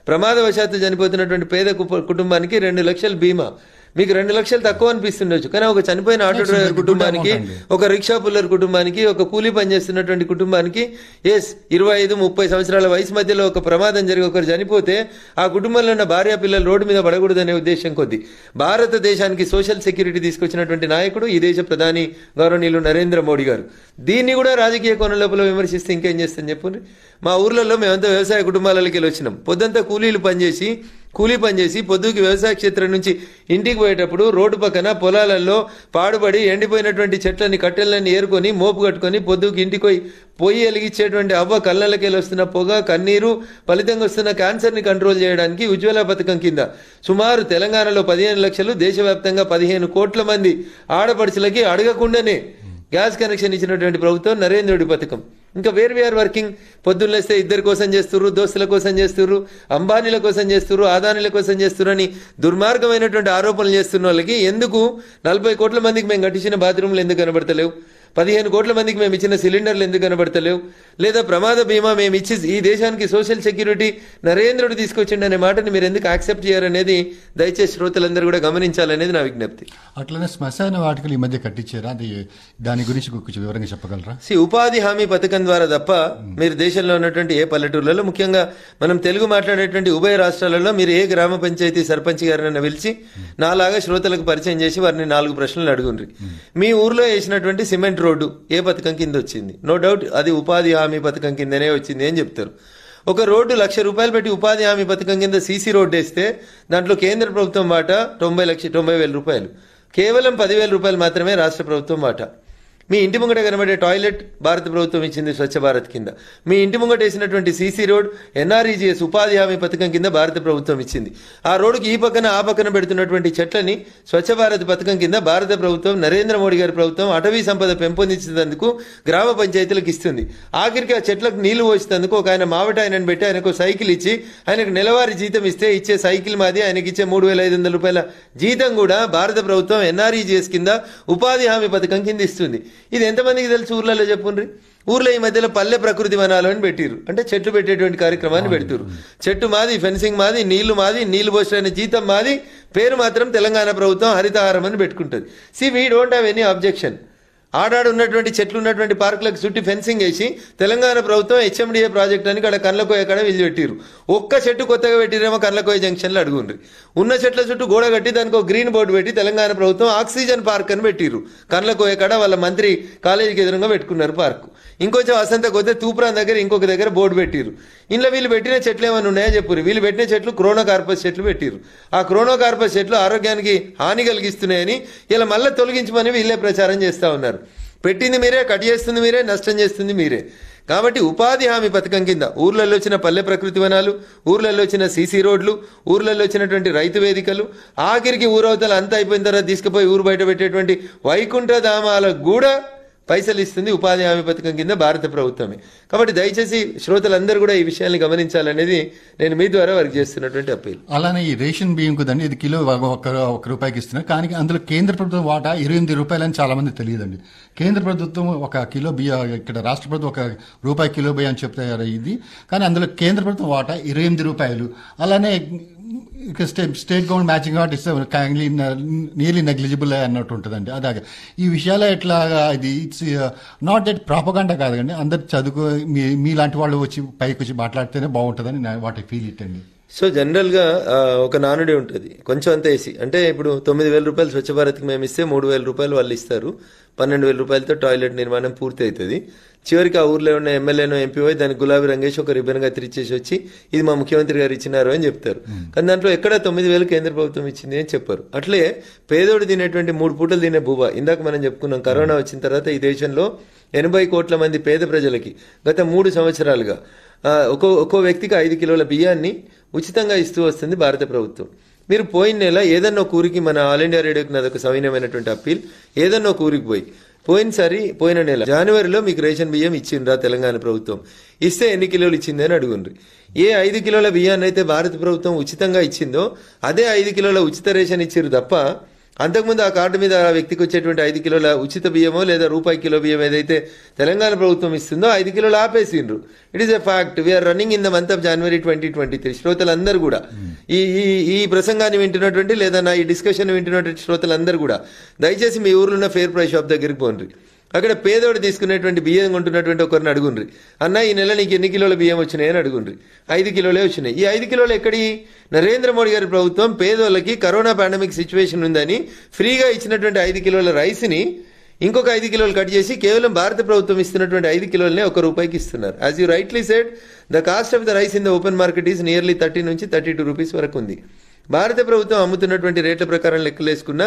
ప్రమాదవశాత్తు చనిపోతున్నటువంటి పేద కుటుంబానికి రెండు లక్షల బీమా. మీకు రెండు లక్షలు తక్కువ అనిపిస్తుండొచ్చు. కానీ ఒక చనిపోయిన ఆటో డ్రైవర్ కుటుంబానికి ఒక రిక్షా పుల్లర్ కుటుంబానికి ఒక కూలీ పని చేస్తున్నటువంటి కుటుంబానికి ఎస్ ఇరవై ఐదు ముప్పై సంవత్సరాల వయసు మధ్యలో ఒక ప్రమాదం జరిగి ఒకరు చనిపోతే ఆ కుటుంబంలో ఉన్న భార్య పిల్లలు రోడ్డు మీద పడకూడదనే ఉద్దేశం కొద్ది. భారతదేశానికి సోషల్ సెక్యూరిటీ తీసుకొచ్చినటువంటి నాయకుడు ఈ దేశ ప్రధాని గౌరవనీయులు నరేంద్ర మోడీ గారు. దీన్ని కూడా రాజకీయ కోణం లోపల విమర్శిస్తే ఇంకేం చేస్తాను చెప్పండి? మా ఊర్లలో మేమంతా వ్యవసాయ కుటుంబాలకి వెళ్ళి వచ్చినాం. పొద్దంతా కూలీలు పనిచేసి కూలీ పనిచేసి పొద్దుకి వ్యవసాయ క్షేత్రం నుంచి ఇంటికి పోయేటప్పుడు రోడ్డు పక్కన పొలాలలో పాడుబడి ఎండిపోయినటువంటి చెట్లని కట్టెలని ఏరుకొని మోపు కట్టుకొని పొద్దుకి ఇంటికి పోయి పొయ్యి వెలిగించేటువంటి అవ్వ కళ్ళకెళ్ళి వస్తున్న పొగ కన్నీరు ఫలితంగా వస్తున్న క్యాన్సర్ని కంట్రోల్ చేయడానికి ఉజ్వల పథకం కింద సుమారు తెలంగాణలో పదిహేను లక్షలు దేశవ్యాప్తంగా పదిహేను కోట్ల మంది ఆడపడుచులకి అడగకుండానే గ్యాస్ కనెక్షన్ ఇచ్చినటువంటి ప్రభుత్వం నరేంద్రుడి పథకం. ఇంకా వేర్ వీఆర్ వర్కింగ్. పొద్దున్నేస్తే ఇద్దరి కోసం చేస్తుర్రు దోస్తుల కోసం చేస్తుర్రు అంబానీల కోసం చేస్తుర్రు ఆదానీల కోసం చేస్తుర్రు అని దుర్మార్గమైనటువంటి ఆరోపణలు చేస్తున్న వాళ్ళకి ఎందుకు నలభై కోట్ల మందికి మేము కట్టించిన బాత్రూమ్లు ఎందుకు కనబడతలేవు? పదిహేను కోట్ల మందికి మేము ఇచ్చిన సిలిండర్లు ఎందుకు కనబడతలేవు? లేదా ప్రమాద బీమా మేము ఇచ్చి ఈ దేశానికి సోషల్ సెక్యూరిటీ నరేంద్రుడు తీసుకొచ్చిండు అనే మాటని మీరు ఎందుకు యాక్సెప్ట్ చేయరనేది దయచేసి శ్రోతలందరూ కూడా గమనించాలనేది నా విజ్ఞప్తి. అట్లనే శ్మశాన వాటికలు ఈ మధ్య కట్టించారా? అది దాని గురించి కొంచెం వివరంగా చెప్పగలరా? సి ఉపాధి హామీ పథకం ద్వారా తప్ప మీరు దేశంలో ఉన్నటువంటి ఏ పల్లెటూర్లలో ముఖ్యంగా మనం తెలుగు మాట్లాడేటువంటి ఉభయ రాష్ట్రాలలో మీరు ఏ గ్రామ పంచాయతీ సర్పంచ్ గారినైనా పిలిచి నాలాగా శ్రోతలకు పరిచయం చేసి వారిని నాలుగు ప్రశ్నలు అడుగుండ్రి. మీ ఊర్లో వేసినటువంటి సిమెంట్ రోడ్డు ఏ పథకం కింద వచ్చింది? నో డౌట్ అది ఉపాధి హామీ పథకం కిందనే వచ్చింది అని చెప్తారు. ఒక రోడ్డు లక్ష రూపాయలు పెట్టి ఉపాధి హామీ పథకం కింద సీసీ రోడ్డు వేస్తే దాంట్లో కేంద్ర ప్రభుత్వం మాట తొంభై లక్ష తొంభై వేల రూపాయలు. కేవలం పదివేల రూపాయలు మాత్రమే రాష్ట్ర ప్రభుత్వం మాట. మీ ఇంటి ముంగట కనబడే టాయిలెట్ భారత ప్రభుత్వం ఇచ్చింది స్వచ్ఛ భారత్ కింద. మీ ఇంటి ముంగట వేసినటువంటి సీసీ రోడ్ ఎన్ఆర్ఈజీఎస్ ఉపాధి హామీ పథకం కింద భారత ప్రభుత్వం ఇచ్చింది. ఆ రోడ్డుకి ఈ పక్కన ఆ పక్కన పెడుతున్నటువంటి చెట్లని స్వచ్ఛ భారత్ పథకం కింద భారత ప్రభుత్వం నరేంద్ర మోడీ గారి ప్రభుత్వం అటవీ సంపద పెంపొందించినందుకు గ్రామ పంచాయతీలకు ఇస్తుంది. ఆఖరికి ఆ చెట్లకు నీళ్ళు పోసినందుకు ఒక ఆయన మావట ఆయనను పెట్టి ఆయనకు సైకిల్ ఇచ్చి ఆయనకు నెలవారీ జీతం ఇస్తే ఇచ్చే సైకిల్ మాది ఆయనకి ఇచ్చే మూడు వేల ఐదు వందల రూపాయల జీతం కూడా భారత ప్రభుత్వం ఎన్ఆర్ఈజీఎస్ కింద ఉపాధి హామీ పథకం కింద ఇస్తుంది. ఇది ఎంతమందికి తెలుసు? ఊర్లలో చెప్పుండ్రి. ఊర్లో ఈ మధ్యలో పల్లె ప్రకృతి వనాలు అని పెట్టిరు అంటే చెట్లు పెట్టేటువంటి కార్యక్రమాన్ని పెడుతురు చెట్టు మాది ఫెన్సింగ్ మాది నీళ్ళు మాది నీళ్ళు పోసిన జీతం మాది పేరు మాత్రం తెలంగాణ ప్రభుత్వం హరితహారం అని పెట్టుకుంటుంది. See we don't have any objection ఆడాడు ఉన్నటువంటి చెట్లు ఉన్నటువంటి పార్కులకు చుట్టి ఫెన్సింగ్ వేసి తెలంగాణ ప్రభుత్వం హెచ్ఎండిఏ ప్రాజెక్ట్ అని అక్కడ కళ్ళకోయ కాడ వీళ్ళు ఒక్క చెట్టు కొత్తగా పెట్టిరేమో కళ్ళకోయ జంక్షన్లో అడుగుండ్రి. ఉన్న చెట్ల చుట్టూ గోడ కట్టి దానికి ఒక గ్రీన్ బోర్డు పెట్టి తెలంగాణ ప్రభుత్వం ఆక్సిజన్ పార్క్ అని పెట్టిరు కళ్ళకోయ కాడ వాళ్ళ మంత్రి కాలేజీకి ఎదురుగా పెట్టుకున్నారు పార్కు. ఇంకొంచెం వసంత కొద్ది తూప్రాన్ దగ్గర ఇంకొక దగ్గర బోర్డు పెట్టిరు ఇంట్లో వీళ్ళు పెట్టిన చెట్లు ఏమైనా ఉన్నాయో చెప్పురు వీళ్ళు పెట్టిన చెట్లు క్రోనోకార్పస్ చెట్లు పెట్టిరు ఆ క్రోనోకార్పస్ చెట్లు ఆరోగ్యానికి హాని కలిగిస్తున్నాయని ఇలా మళ్ళీ తొలగించమని వీళ్ళే ప్రచారం చేస్తూ ఉన్నారు. పెట్టింది మీరే కట్ చేస్తుంది మీరే నష్టం చేస్తుంది మీరే. కాబట్టి ఉపాధి హామీ పథకం కింద ఊర్లలో వచ్చిన పల్లె ప్రకృతి వనాలు ఊర్లలో వచ్చిన సీసీ రోడ్లు ఊర్లలో వచ్చినటువంటి రైతు వేదికలు ఆఖరికి ఊరవతలు అంతా అయిపోయిన తర్వాత తీసుకుపోయి ఊరు బయట పెట్టేటువంటి వైకుంఠధామాలకు కూడా పైసలు ఇస్తుంది ఉపాధి హామీ పథకం కింద భారత ప్రభుత్వమే. కాబట్టి దయచేసి శ్రోతలందరూ కూడా ఈ విషయాన్ని గమనించాలనేది నేను మీ ద్వారా వారికి చేస్తున్నటువంటి అప్పీల్. అలానే ఈ రేషన్ బియ్యం కదండి ఇది కిలో ఒక ఒక- రూపాయికి ఇస్తున్నారు కానీ అందులో కేంద్ర ప్రభుత్వం వాటా ఇరవై ఎనిమిది రూపాయలని చాలా మంది తెలియదండి. కేంద్ర ప్రభుత్వం ఒక కిలో బియ్యం ఇక్కడ రాష్ట్ర ప్రభుత్వం ఒక రూపాయి కిలో బియ్యం అని చెప్తారు ఇది. కానీ అందులో కేంద్ర ప్రభుత్వం వాటా ఇరవై ఎనిమిది రూపాయలు. అలానే state state government matching what ఇస్తే కైండ్లీ నియర్లీ నెగ్లిజిబుల్ అన్నట్టు ఉంటుందండి. అలాగే ఈ విషయాలు ఎట్లాగా ఇది ఇట్స్ నాట్ దట్ కాదు కాదండి అందరు చదువుకో మీ మీలాంటి వాళ్ళు వచ్చి పైకి వచ్చి మాట్లాడితేనే బాగుంటుందని వాటి ఫీల్ ఇట్ అండి. సో జనరల్గా uh, ఒక నానుడి ఉంటుంది. కొంచెం అంత వేసి అంటే ఇప్పుడు తొమ్మిది వేల రూపాయలు స్వచ్ఛ భారత్కి మేము ఇస్తే మూడు వేల రూపాయలు వాళ్ళు ఇస్తారు. పన్నెండు వేల రూపాయలతో టాయిలెట్ నిర్మాణం పూర్తి అవుతుంది. చివరికి ఆ ఊర్లో ఉన్న ఎమ్మెల్యేనో ఎంపీ దాన్ని గులాబీ రంగేసి ఒక రిబ్బన్గా తిరిచేసి వచ్చి ఇది మా ముఖ్యమంత్రి గారు ఇచ్చినారు అని చెప్తారు. కానీ దాంట్లో ఎక్కడ తొమ్మిది వేలు కేంద్ర ప్రభుత్వం ఇచ్చింది అని చెప్పారు. అట్లే పేదోడు తినేటువంటి మూడు పూటలు తినే భూభా ఇందాక మనం చెప్పుకున్నాం కరోనా వచ్చిన తర్వాత ఈ దేశంలో ఎనభై కోట్ల మంది పేద ప్రజలకి గత మూడు సంవత్సరాలుగా ఒక్కో ఒక్కో వ్యక్తికి ఐదు కిలోల బియ్యాన్ని ఉచితంగా ఇస్తూ వస్తుంది భారత ప్రభుత్వం. మీరు పోయిన నెల ఏదన్నా కూరికి మన ఆల్ ఇండియా రేడియోకి నాదొక సవినయమైనటువంటి అప్పీల్. ఏదన్నా కూరికి పోయి. పోయినసారి పోయిన నెల. జనవరిలో మీకు రేషన్ బియ్యం ఇచ్చిండ్రా తెలంగాణ ప్రభుత్వం. ఇస్తే ఎన్ని కిలోలు ఇచ్చిందని అడుగుండ్రి. ఏ ఐదు కిలోల బియ్యాన్ని అయితే భారత ప్రభుత్వం ఉచితంగా ఇచ్చిందో అదే ఐదు కిలోల ఉచిత రేషన్ ఇచ్చిర్రు తప్ప అంతకుముందు ఆ కార్డు మీద ఆ వ్యక్తికి వచ్చేటువంటి ఐదు కిలోల ఉచిత బియ్యమో లేదా రూపాయి కిలో బియ్యం ఏదైతే తెలంగాణ ప్రభుత్వం ఇస్తుందో ఐదు కిలోలు ఆపేసిండ్రు. It is a fact we're running in the month of January twenty twenty three శ్రోతలందరూ కూడా. ఈ ఈ ఈ ప్రసంగాన్ని వింటున్నటువంటి లేదా నా ఈ డిస్కషన్ వింటున్నటువంటి శ్రోతలందరూ కూడా. దయచేసి మీ ఊర్లో ఉన్న ఫేర్ ప్రైస్ షాప్ దగ్గరికి పోండి అక్కడ పేదోడు తీసుకునేటువంటి బియ్యం కొంటున్నటువంటి ఒకరిని అడుగుండ్రి. అన్న ఈ నెల నీకు ఎన్ని కిలోల బియ్యం వచ్చినాయి అని అడుగుండ్రి. ఐదు కిలోలే వచ్చినాయి. ఈ ఐదు కిలోలు ఎక్కడి? నరేంద్ర మోడీ గారి ప్రభుత్వం పేదోళ్ళకి కరోనా పాండమిక్ సిచ్యువేషన్ ఉందని ఫ్రీగా ఇచ్చినటువంటి ఐదు కిలోల రైస్ని ఇంకొక ఐదు కిలోలు కట్ చేసి కేవలం భారత ప్రభుత్వం ఇస్తున్నటువంటి ఐదు కిలోలనే ఒక రూపాయికి ఇస్తున్నారు. As you rightly said the cost of the rice in the open market is nearly thirty నుంచి థర్టీ టూ రూపీస్ వరకు ఉంది. భారత ప్రభుత్వం అమ్ముతున్నటువంటి రేట్ల ప్రకారం లెక్కలేసుకున్న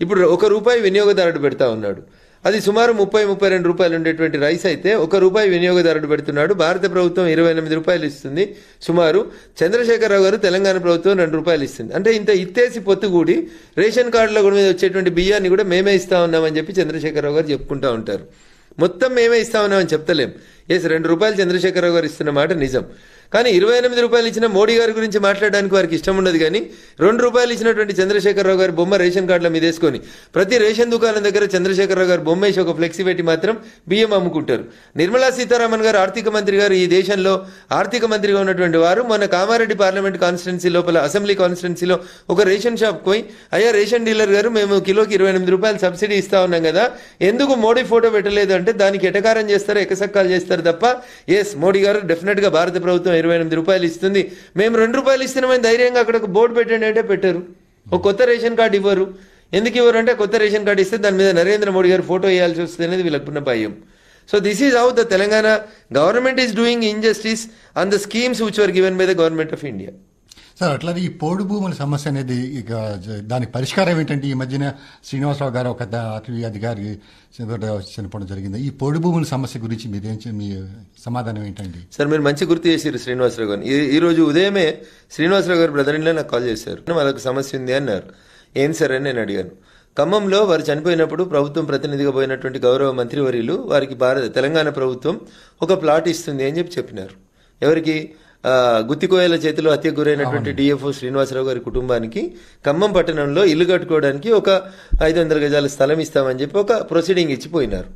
ఇప్పుడు ఒక రూపాయి వినియోగదారుడు పెడతా ఉన్నాడు. అది సుమారు ముప్పై ముప్పై రెండు రూపాయలు ఉండేటువంటి రైస్ అయితే ఒక రూపాయి వినియోగదారుడు పెడుతున్నాడు. భారత ప్రభుత్వం ఇరవై ఎనిమిది రూపాయలు ఇస్తుంది. సుమారు చంద్రశేఖరరావు గారు తెలంగాణ ప్రభుత్వం రెండు రూపాయలు ఇస్తుంది. అంటే ఇంత ఇత్తేసి పొత్తుగూడి రేషన్ కార్డుల మీద వచ్చేటువంటి బియ్యాన్ని కూడా మేమే ఇస్తా ఉన్నామని చెప్పి చంద్రశేఖరరావు గారు చెప్పుకుంటా ఉంటారు. మొత్తం మేమే ఇస్తా ఉన్నామని చెప్తలేం. ఎస్ రెండు రూపాయలు చంద్రశేఖరరావు గారు ఇస్తున్న మాట నిజం. కానీ ఇరవై ఎనిమిది రూపాయలు ఇచ్చిన మోడీ గారి గురించి మాట్లాడడానికి వారికి ఇష్టం ఉండదు కానీ రెండు రూపాయలు ఇచ్చినటువంటి చంద్రశేఖరరావు గారి బొమ్మ రేషన్ కార్డుల మీద వేసుకొని ప్రతి రేషన్ దుకాణం దగ్గర చంద్రశేఖరరావు గారు బొమ్మ వేసి ఒక ఫ్లెక్సీ పెట్టి మాత్రం బియ్యం అమ్ముకుంటారు. నిర్మలా సీతారామన్ గారు ఆర్థిక మంత్రి గారు ఈ దేశంలో ఆర్థిక మంత్రిగా ఉన్నటువంటి వారు మన కామారెడ్డి పార్లమెంట్ కాన్స్టిట్యున్సీ లోపల అసెంబ్లీ కాన్స్టిట్యున్సీలో ఒక రేషన్ షాప్ పోయి అయ్యా రేషన్ డీలర్ గారు మేము కిలోకి ఇరవై ఎనిమిది రూపాయలు సబ్సిడీ ఇస్తా ఉన్నాం కదా ఎందుకు మోడీ ఫోటో పెట్టలేదు అంటే దానికి ఎటకారం చేస్తారు ఎకసక్కాలు చేస్తారు తప్ప ఎస్ మోడీ గారు డెఫినెట్గా భారత ప్రభుత్వం ఇరవై ఎనిమిది రూపాయలు ఇస్తుంది. మేము రెండు రూపాయలు ఇస్తున్నామని ధైర్యంగా అక్కడ ఒక బోర్డు పెట్టండి అంటే పెట్టారు. ఒక కొత్త రేషన్ కార్డు ఇవ్వరు. ఎందుకు ఇవ్వరు అంటే కొత్త రేషన్ కార్డు ఇస్తే దాని మీద నరేంద్ర మోడీ గారు ఫోటో వేయాల్సి వస్తుంది అనేది వీళ్ళకున్న భయం so this is how the Telangana government is doing injustice on the schemes which are given by the government of India sir అట్లానే ఈ పోడు భూముల సమస్య అనేది ఇక దానికి పరిష్కారం ఏంటంటే ఈ మధ్యన శ్రీనివాసరావు గారు ఒక అటవీ అధికారి చనిపోవడం జరిగింది. ఈ పోడు భూముల సమస్య గురించి మీరేం చె- మీ సమాధానం ఏంటండి? సార్ మీరు మంచి గుర్తు చేశారు శ్రీనివాసరావు గారు ఈ- రోజు ఉదయమే శ్రీనివాసరావు గారు బ్రదర్ ఇన్లో నాకు కాల్ చేశారు. వాళ్ళకి సమస్య ఉంది అన్నారు. ఏం సార్ అని నేను అడిగాను. ఖమ్మంలో వారు చనిపోయినప్పుడు ప్రభుత్వం ప్రతినిధిగా పోయినటువంటి గౌరవ మంత్రివర్యులు వారికి భారత తెలంగాణ ప్రభుత్వం ఒక ప్లాట్ ఇస్తుంది అని చెప్పి చెప్పినారు. ఎవరికి? గుత్తికోయల చేతిలో హత్యకు గురైనటువంటి డిఎఫ్ఓ శ్రీనివాసరావు గారి కుటుంబానికి ఖమ్మం పట్టణంలో ఇల్లు కట్టుకోవడానికి ఒక ఐదు వందల గజాల స్థలం ఇస్తామని చెప్పి ఒక ప్రొసీడింగ్ ఇచ్చిపోయినారు.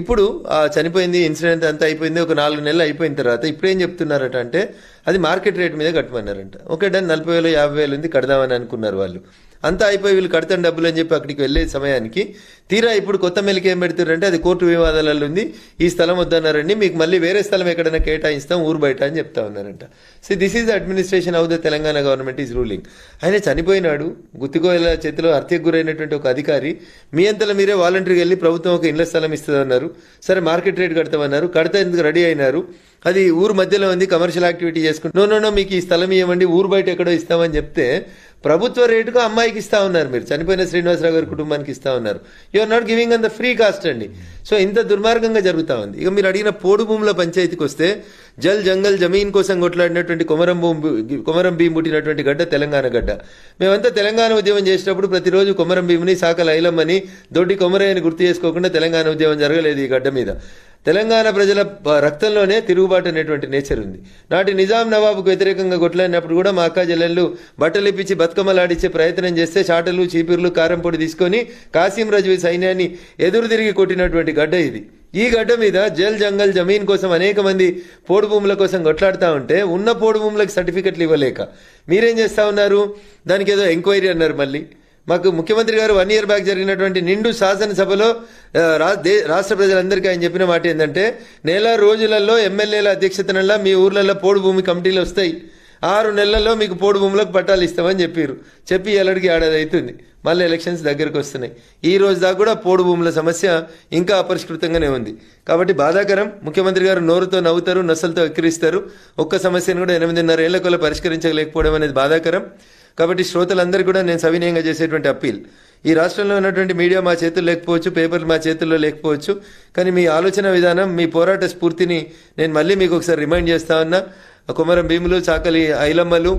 ఇప్పుడు ఆ చనిపోయింది ఇన్సిడెంట్ అంతా అయిపోయింది ఒక నాలుగు నెలలు అయిపోయిన తర్వాత ఇప్పుడు ఏం చెప్తున్నారట అంటే అది మార్కెట్ రేట్ మీద కట్టమన్నారంట. ఓకే డన్ నలభై వేలు యాభై వేలు ఉంది కడదామని అనుకున్నారు వాళ్ళు. అంతా అయిపోయి వీళ్ళు కడతాను డబ్బులు అని చెప్పి అక్కడికి వెళ్ళే సమయానికి తీరా ఇప్పుడు కొత్త మెలికి ఏం పెడుతున్నారంటే అది కోర్టు వివాదాలలో ఉంది. ఈ స్థలం వద్దన్నారండి. మీకు మళ్ళీ వేరే స్థలం ఎక్కడైనా కేటాయిస్తాం ఊరు బయట అని చెప్తా ఉన్నారంట. So this is administration of the Telangana government is ruling ఆయన చనిపోయినాడు. గుత్తికోయల చేతిలో హత్యకు గురైనటువంటి ఒక అధికారి. మీ అంతలో మీరే వాలంటీర్కి వెళ్ళి ప్రభుత్వం ఒక ఇళ్ళ స్థలం ఇస్తుందన్నారు. సరే మార్కెట్ రేట్ కడతామన్నారు. కడతాందుకు రెడీ అయినారు? అది ఊరు మధ్యలో ఉంది కమర్షియల్ యాక్టివిటీ చేసుకుంటూ. నో నో నో మీకు ఈ స్థలం ఇవ్వండి ఊరు బయట ఎక్కడో ఇస్తామని చెప్తే ప్రభుత్వ రేటుకు అమ్మాయికి ఇస్తా ఉన్నారు మీరు. చనిపోయిన శ్రీనివాసరావు గారి కుటుంబానికి ఇస్తా ఉన్నారు. You're not giving on the free cost అండి. సో ఇంత దుర్మార్గంగా జరుగుతా ఉంది. ఇక మీరు అడిగిన పోడు భూముల పంచాయతీకి వస్తే జల్ జంగల్ జమీన్ కోసం కొట్లాడినటువంటి కొమరం భూమి కొమరం భీం పుట్టినటువంటి గడ్డ తెలంగాణ గడ్డ. మేమంతా తెలంగాణ ఉద్యమం చేసేటప్పుడు ప్రతిరోజు కొమరం భీముని సాకల ఐలమ్మని దొడ్డి కొమరయ్యని గుర్తు చేసుకోకుండా తెలంగాణ ఉద్యమం జరగలేదు ఈ గడ్డ మీద. తెలంగాణ ప్రజల రక్తంలోనే తిరుగుబాటు అనేటువంటి నేచర్ ఉంది. నాటి నిజాం నవాబుకు వ్యతిరేకంగా కొట్లాడినప్పుడు కూడా మా అక్క జల్లెళ్ళు బట్టలు ఇప్పించి బతుకమ్మలాడిచ్చే ప్రయత్నం చేస్తే చాటలు చీపిర్లు కారం పొడి తీసుకొని కాసిం రజ్వీ సైన్యాన్ని ఎదురు తిరిగి కొట్టినటువంటి గడ్డ ఇది. ఈ గడ్డ మీద జల్ జంగల్ జమీన్ కోసం అనేక మంది పోడు భూముల కోసం కొట్లాడుతూ ఉంటే ఉన్న పోడు భూములకు సర్టిఫికెట్లు ఇవ్వలేక. మీరేం చేస్తా ఉన్నారు? దానికి ఏదో ఎంక్వైరీ అన్నారు మళ్ళీ. మాకు ముఖ్యమంత్రి గారు వన్ ఇయర్ బ్యాక్ జరిగినటువంటి నిండు శాసనసభలో రా- దే- రాష్ట్ర ప్రజలందరికీ ఆయన చెప్పిన మాట ఏంటంటే నెల రోజులలో ఎమ్మెల్యేల అధ్యక్షతనల్లా మీ ఊర్లలో పోడు భూమి కమిటీలు వస్తాయి. ఆరు నెలల్లో మీకు పోడు భూములకు పట్టాలు ఇస్తామని చెప్పారు చెప్పి ఎలడికి ఏడాది అవుతుంది మళ్ళీ ఎలక్షన్స్ దగ్గరకు వస్తున్నాయి. ఈ రోజు దాకా కూడా పోడు భూముల సమస్య ఇంకా అపరిష్కృతంగానే ఉంది. కాబట్టి బాధాకరం. ముఖ్యమంత్రి గారు నోరుతో నవ్వుతారు నొసలతో ఎక్కిరిస్తారు ఒక్క సమస్యను కూడా ఎనిమిదిన్నర ఏళ్ళ కొల పరిష్కరించలేకపోవడం అనేది బాధాకరం. కాబట్టి శ్రోతలందరికీ కూడా నేను సవినయంగా చేసేటువంటి అప్పీల్. ఈ రాష్ట్రంలో ఉన్నటువంటి మీడియా మా చేతుల్లో లేకపోవచ్చు పేపర్లు మా చేతుల్లో లేకపోవచ్చు కానీ మీ ఆలోచన విధానం మీ పోరాట స్ఫూర్తిని నేను మళ్ళీ మీకు ఒకసారి రిమైండ్ చేస్తా ఉన్నా. కుమరం భీములు చాకలి ఐలమ్మలు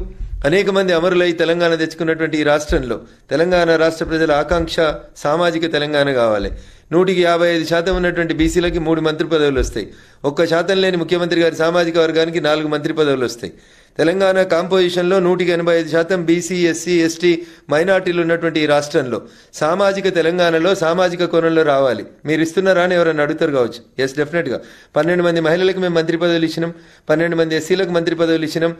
అనేక మంది అమరులై తెలంగాణ తెచ్చుకున్నటువంటి ఈ రాష్ట్రంలో తెలంగాణ రాష్ట్ర ప్రజల ఆకాంక్ష సామాజిక తెలంగాణ కావాలి. నూటికి యాభై ఐదు శాతం ఉన్నటువంటి బీసీలకి మూడు మంత్రి పదవులు వస్తాయి. ఒక్క శాతం లేని ముఖ్యమంత్రి గారి సామాజిక వర్గానికి నాలుగు మంత్రి పదవులు వస్తాయి. తెలంగాణ కాంపోజిషన్లో నూటికి ఎనభై ఐదు శాతం బీసీ ఎస్సీ ఎస్టీ మైనార్టీలు ఉన్నటువంటి ఈ రాష్ట్రంలో సామాజిక తెలంగాణలో సామాజిక కోణంలో రావాలి. మీరు ఇస్తున్నారా అని ఎవరైనా అడుగుతారు కావచ్చు. ఎస్ డెఫినెట్గా పన్నెండు మంది మహిళలకు మేము మంత్రి పదవులు ఇచ్చినాం. పన్నెండు మంది ఎస్సీలకు మంత్రి పదవులు ఇచ్చినాం.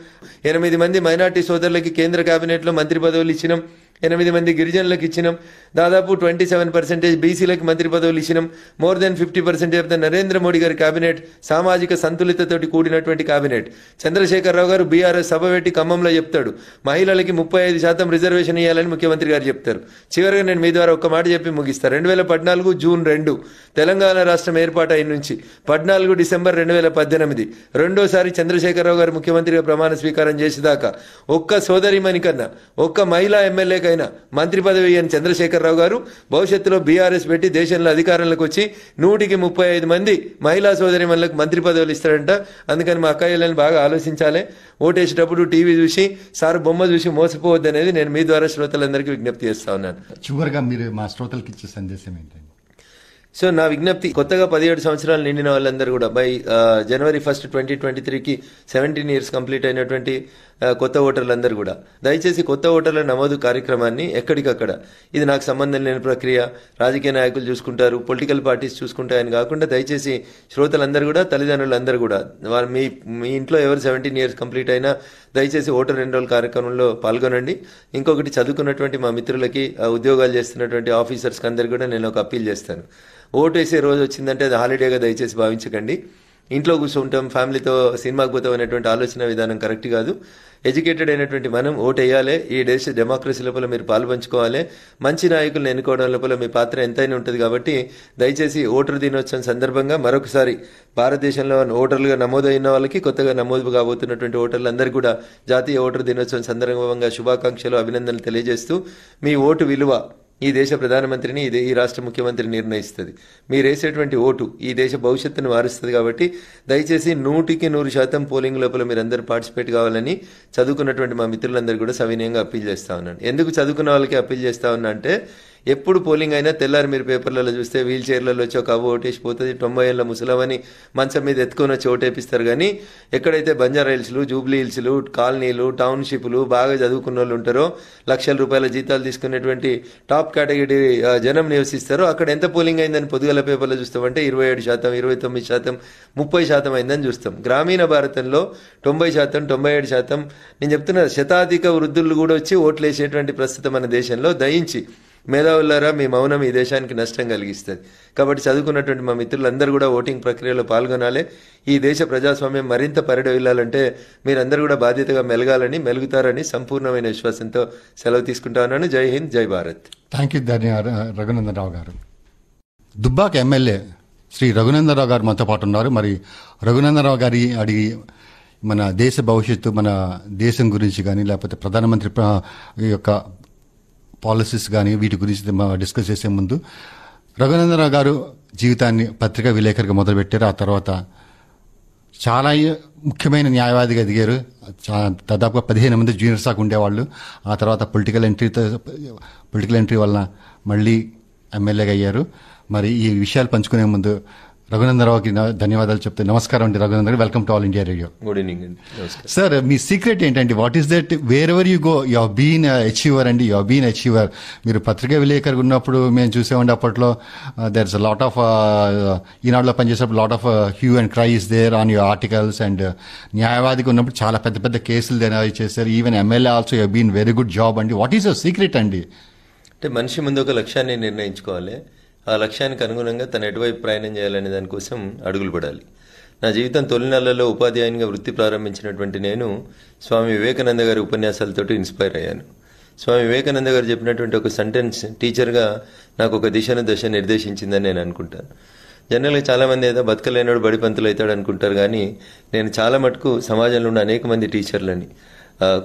ఎనిమిది మంది మైనార్టీ సోదరులకి కేంద్ర కేబినెట్లో మంత్రి పదవులు ఇచ్చినాం. ఎనిమిది మంది గిరిజనులకు ఇచ్చినాం. దాదాపు ట్వంటీ సెవెన్ పర్సెంటేజ్ బీసీలకు మంత్రి పదవులు ఇచ్చినాం. More then fifty percentage of the Narendra Modi గారి కేబినెట్ సామాజిక సంతులితతోటి కూడినటువంటి కేబినెట్ చంద్రశేఖరరావు గారు బీఆర్ఎస్ సభ పెట్టి ఖమ్మంలో చెప్తాడు. మహిళలకి ముప్పై ఐదు శాతం రిజర్వేషన్ ఇవ్వాలని ముఖ్యమంత్రి గారు చెప్తారు. చివరిగా నేను మీ ద్వారా ఒక మాట చెప్పి ముగిస్తాను రెండు వేల పద్నాలుగు జూన్ రెండు తెలంగాణ రాష్ట్రం ఏర్పాటు అయిన నుంచి పద్నాలుగు డిసెంబర్ రెండు వేల పద్దెనిమిది రెండోసారి చంద్రశేఖరరావు గారు ముఖ్యమంత్రిగా ప్రమాణ స్వీకారం చేసేదాకా ఒక్క సోదరిమణి కన్నా ఒక్క మహిళా ఎమ్మెల్యేకైనా మంత్రి పదవి అని చంద్రశేఖరరావు గారు భవిష్యత్తులో బీఆర్ఎస్ పెట్టి దేశంలో అధికారంలోకి వచ్చి నూటికి ముప్పై ఐదు మంది మహిళా సోదరిమణులకు మంత్రి పదవులు ఇస్తాడంట అందుకని మా అక్కయ్యలను బాగా ఆలోచించాలి. ఓటేసేటప్పుడు టీవీ చూసి సార్ బొమ్మ చూసి మోసపోవద్దు అనేది నేను మీ ద్వారా శ్రోతలందరికీ విజ్ఞప్తి చేస్తా ఉన్నాను. చివరిగా మీరు మా శ్రోతలకు ఇచ్చే సందేశం ఏంటండి సో నా విజ్ఞప్తి కొత్తగా పదిహేడు సంవత్సరాలు నిండిన వాళ్ళందరూ కూడా by January first twenty twenty త్రీకి సెవెంటీన్ ఇయర్స్ కంప్లీట్ అయినటువంటి కొత్త ఓటర్లందరూ కూడా. దయచేసి కొత్త ఓటర్ల నమోదు కార్యక్రమాన్ని ఎక్కడికక్కడ. ఇది నాకు సంబంధం లేని ప్రక్రియ. రాజకీయ నాయకులు చూసుకుంటారు పొలిటికల్ పార్టీస్ చూసుకుంటాయని కాకుండా దయచేసి శ్రోతలందరూ కూడా తల్లిదండ్రులందరూ కూడా వారు మీ మీ ఇంట్లో ఎవరు సెవెంటీన్ ఇయర్స్ కంప్లీట్ అయినా దయచేసి ఓటర్ ఎన్రోల్ కార్యక్రమంలో పాల్గొనండి. ఇంకొకటి చదువుకున్నటువంటి మా మిత్రులకి ఉద్యోగాలు చేస్తున్నటువంటి ఆఫీసర్స్కి అందరు కూడా నేను ఒక అప్పీల్ చేస్తాను. ఓటు వేసే రోజు వచ్చిందంటే అది హాలిడేగా దయచేసి భావించకండి. ఇంట్లో కూర్చుంటాం ఫ్యామిలీతో సినిమాకి పోతాం అనేటువంటి ఆలోచన విధానం కరెక్ట్ కాదు. ఎడ్యుకేటెడ్ అయినటువంటి మనం ఓటేయాలి వేయాలి. ఈ దేశ డెమోక్రసీ లోపల మీరు పాల్పంచుకోవాలి మంచి నాయకులను ఎన్నుకోవడం లోపల మీ పాత్ర ఎంతైనా ఉంటుంది కాబట్టి దయచేసి ఓటర్ దినోత్సవం సందర్భంగా మరొకసారి భారతదేశంలో ఓటర్లుగా నమోదైన వాళ్ళకి కొత్తగా నమోదు కాబోతున్నటువంటి ఓటర్లందరికీ కూడా జాతీయ ఓటర్ దినోత్సవం సందర్భంగా శుభాకాంక్షలు అభినందనలు తెలియజేస్తూ మీ ఓటు విలువ ఈ దేశ ప్రధానమంత్రిని ఈ ఈ రాష్ట్ర ముఖ్యమంత్రి నిర్ణయిస్తుంది. మీరేసేటువంటి ఓటు ఈ దేశ భవిష్యత్తును మారుస్తుంది కాబట్టి దయచేసి నూటికి నూరు శాతం పోలింగ్ లోపల మీరు పార్టిసిపేట్ కావాలని చదువుకున్నటువంటి మా మిత్రులందరూ కూడా సవినయంగా అప్పీల్ చేస్తా ఉన్నాను. ఎందుకు చదువుకున్న వాళ్ళకి అప్పీల్ చేస్తా ఉన్నా అంటే ఎప్పుడు పోలింగ్ అయినా తెల్లారి మీరు పేపర్లలో చూస్తే వీల్ చైర్లలో వచ్చి ఒక అవ్వ ఓటేసిపోతుంది తొంభై ఏళ్ళ ముసలమని మంచం మీద ఎత్తుకొని వచ్చి ఓటేపిస్తారు. కానీ ఎక్కడైతే బంజారా హిల్స్లు జూబ్లీ హిల్స్లు కాలనీలు టౌన్షిప్లు బాగా చదువుకున్న వాళ్ళు ఉంటారో లక్షల రూపాయల జీతాలు తీసుకునేటువంటి టాప్ కేటగిరీ జనం నివసిస్తారో అక్కడ ఎంత పోలింగ్ అయిందని పొద్దుగల పేపర్లో చూస్తామంటే ఇరవై ఏడు శాతం ఇరవై తొమ్మిది శాతం ముప్పై శాతం అయిందని చూస్తాం. గ్రామీణ భారతంలో తొంభై శాతం తొంభై ఏడు శాతం. నేను చెప్తున్నా శతాధిక వృద్ధులు కూడా వచ్చి ఓట్లు వేసేటువంటి ప్రస్తుతం మన దేశంలో. దయించి మేధావులారా మీ మౌనం ఈ దేశానికి నష్టం కలిగిస్తుంది. కాబట్టి చదువుకున్నటువంటి మా మిత్రులందరూ కూడా ఓటింగ్ ప్రక్రియలో పాల్గొనాలి. ఈ దేశ ప్రజాస్వామ్యం మరింత పరిడవిల్లాలంటే మీరందరూ కూడా బాధ్యతగా మెలగాలని మెలుగుతారని సంపూర్ణమైన విశ్వాసంతో సెలవు తీసుకుంటా ఉన్నాను. జై హింద్ జై భారత్. థ్యాంక్ యూ ధన్య రఘునందనరావు గారు. దుబ్బాక ఎమ్మెల్యే శ్రీ రఘునందనరావు గారు మనతో పాటు ఉన్నారు. మరి రఘునందనరావు గారి అడిగి మన దేశ భవిష్యత్తు మన దేశం గురించి కానీ లేకపోతే ప్రధానమంత్రి ఈ యొక్క పాలసీస్ కానీ వీటి గురించి డిస్కస్ చేసే ముందు రఘునందనరావు గారు జీవితాన్ని పత్రికా విలేకరిగా మొదలుపెట్టారు. ఆ తర్వాత చాలా ముఖ్యమైన న్యాయవాదిగా ఎదిగారు. దాదాపుగా పదిహేను మంది జూనియర్ సాక్ ఉండేవాళ్ళు. ఆ తర్వాత పొలిటికల్ ఎంట్రీతో పొలిటికల్ ఎంట్రీ వలన మళ్ళీ ఎమ్మెల్యేగా అయ్యారు. మరి ఈ విషయాలు పంచుకునే ముందు రఘునందరావుకి ధన్యవాదాలు చెప్తే నమస్కారం అండి Raghunandan welcome to All India Radio good evening అండి సార్ మీ సీక్రెట్ ఏంటండి? What is that wherever you go you been achiever అండి. యు బీన్ అచీవర్ మీరు పత్రికా విలేకరు ఉన్నప్పుడు మేము చూసేవాడి అప్పట్లో. దర్ ఇస్ లాట్ ఆఫ్ ఈనాడులో పనిచేసేటప్పుడు lot of hue and cry is there on your articles and న్యాయవాదిగా ఉన్నప్పుడు చాలా పెద్ద పెద్ద కేసులు దేని చేశారు. Even MLA also you been very good job అండి. వాట్ ఈస్ యువర్ సీక్రెట్ అండి? అంటే మనిషి ముందు ఒక లక్ష్యాన్ని నిర్ణయించుకోవాలి. ఆ లక్ష్యానికి అనుగుణంగా తను ఎటువైపు ప్రయాణం చేయాలనే దానికోసం అడుగులు పడాలి. నా జీవితం తొలి నెలల్లో ఉపాధ్యాయునిగా వృత్తి ప్రారంభించినటువంటి నేను స్వామి వివేకానంద గారి ఉపన్యాసాలతోటి ఇన్స్పైర్ అయ్యాను. స్వామి వివేకానంద గారు చెప్పినటువంటి ఒక సెంటెన్స్ టీచర్గా నాకు ఒక దిశను దశ నిర్దేశించిందని నేను అనుకుంటాను. జనరల్గా చాలామంది ఏదో బతకలేనాడు బడి పంతులు అవుతాడు అనుకుంటారు కానీ నేను చాలా మటుకు సమాజంలో ఉన్న అనేక మంది టీచర్లని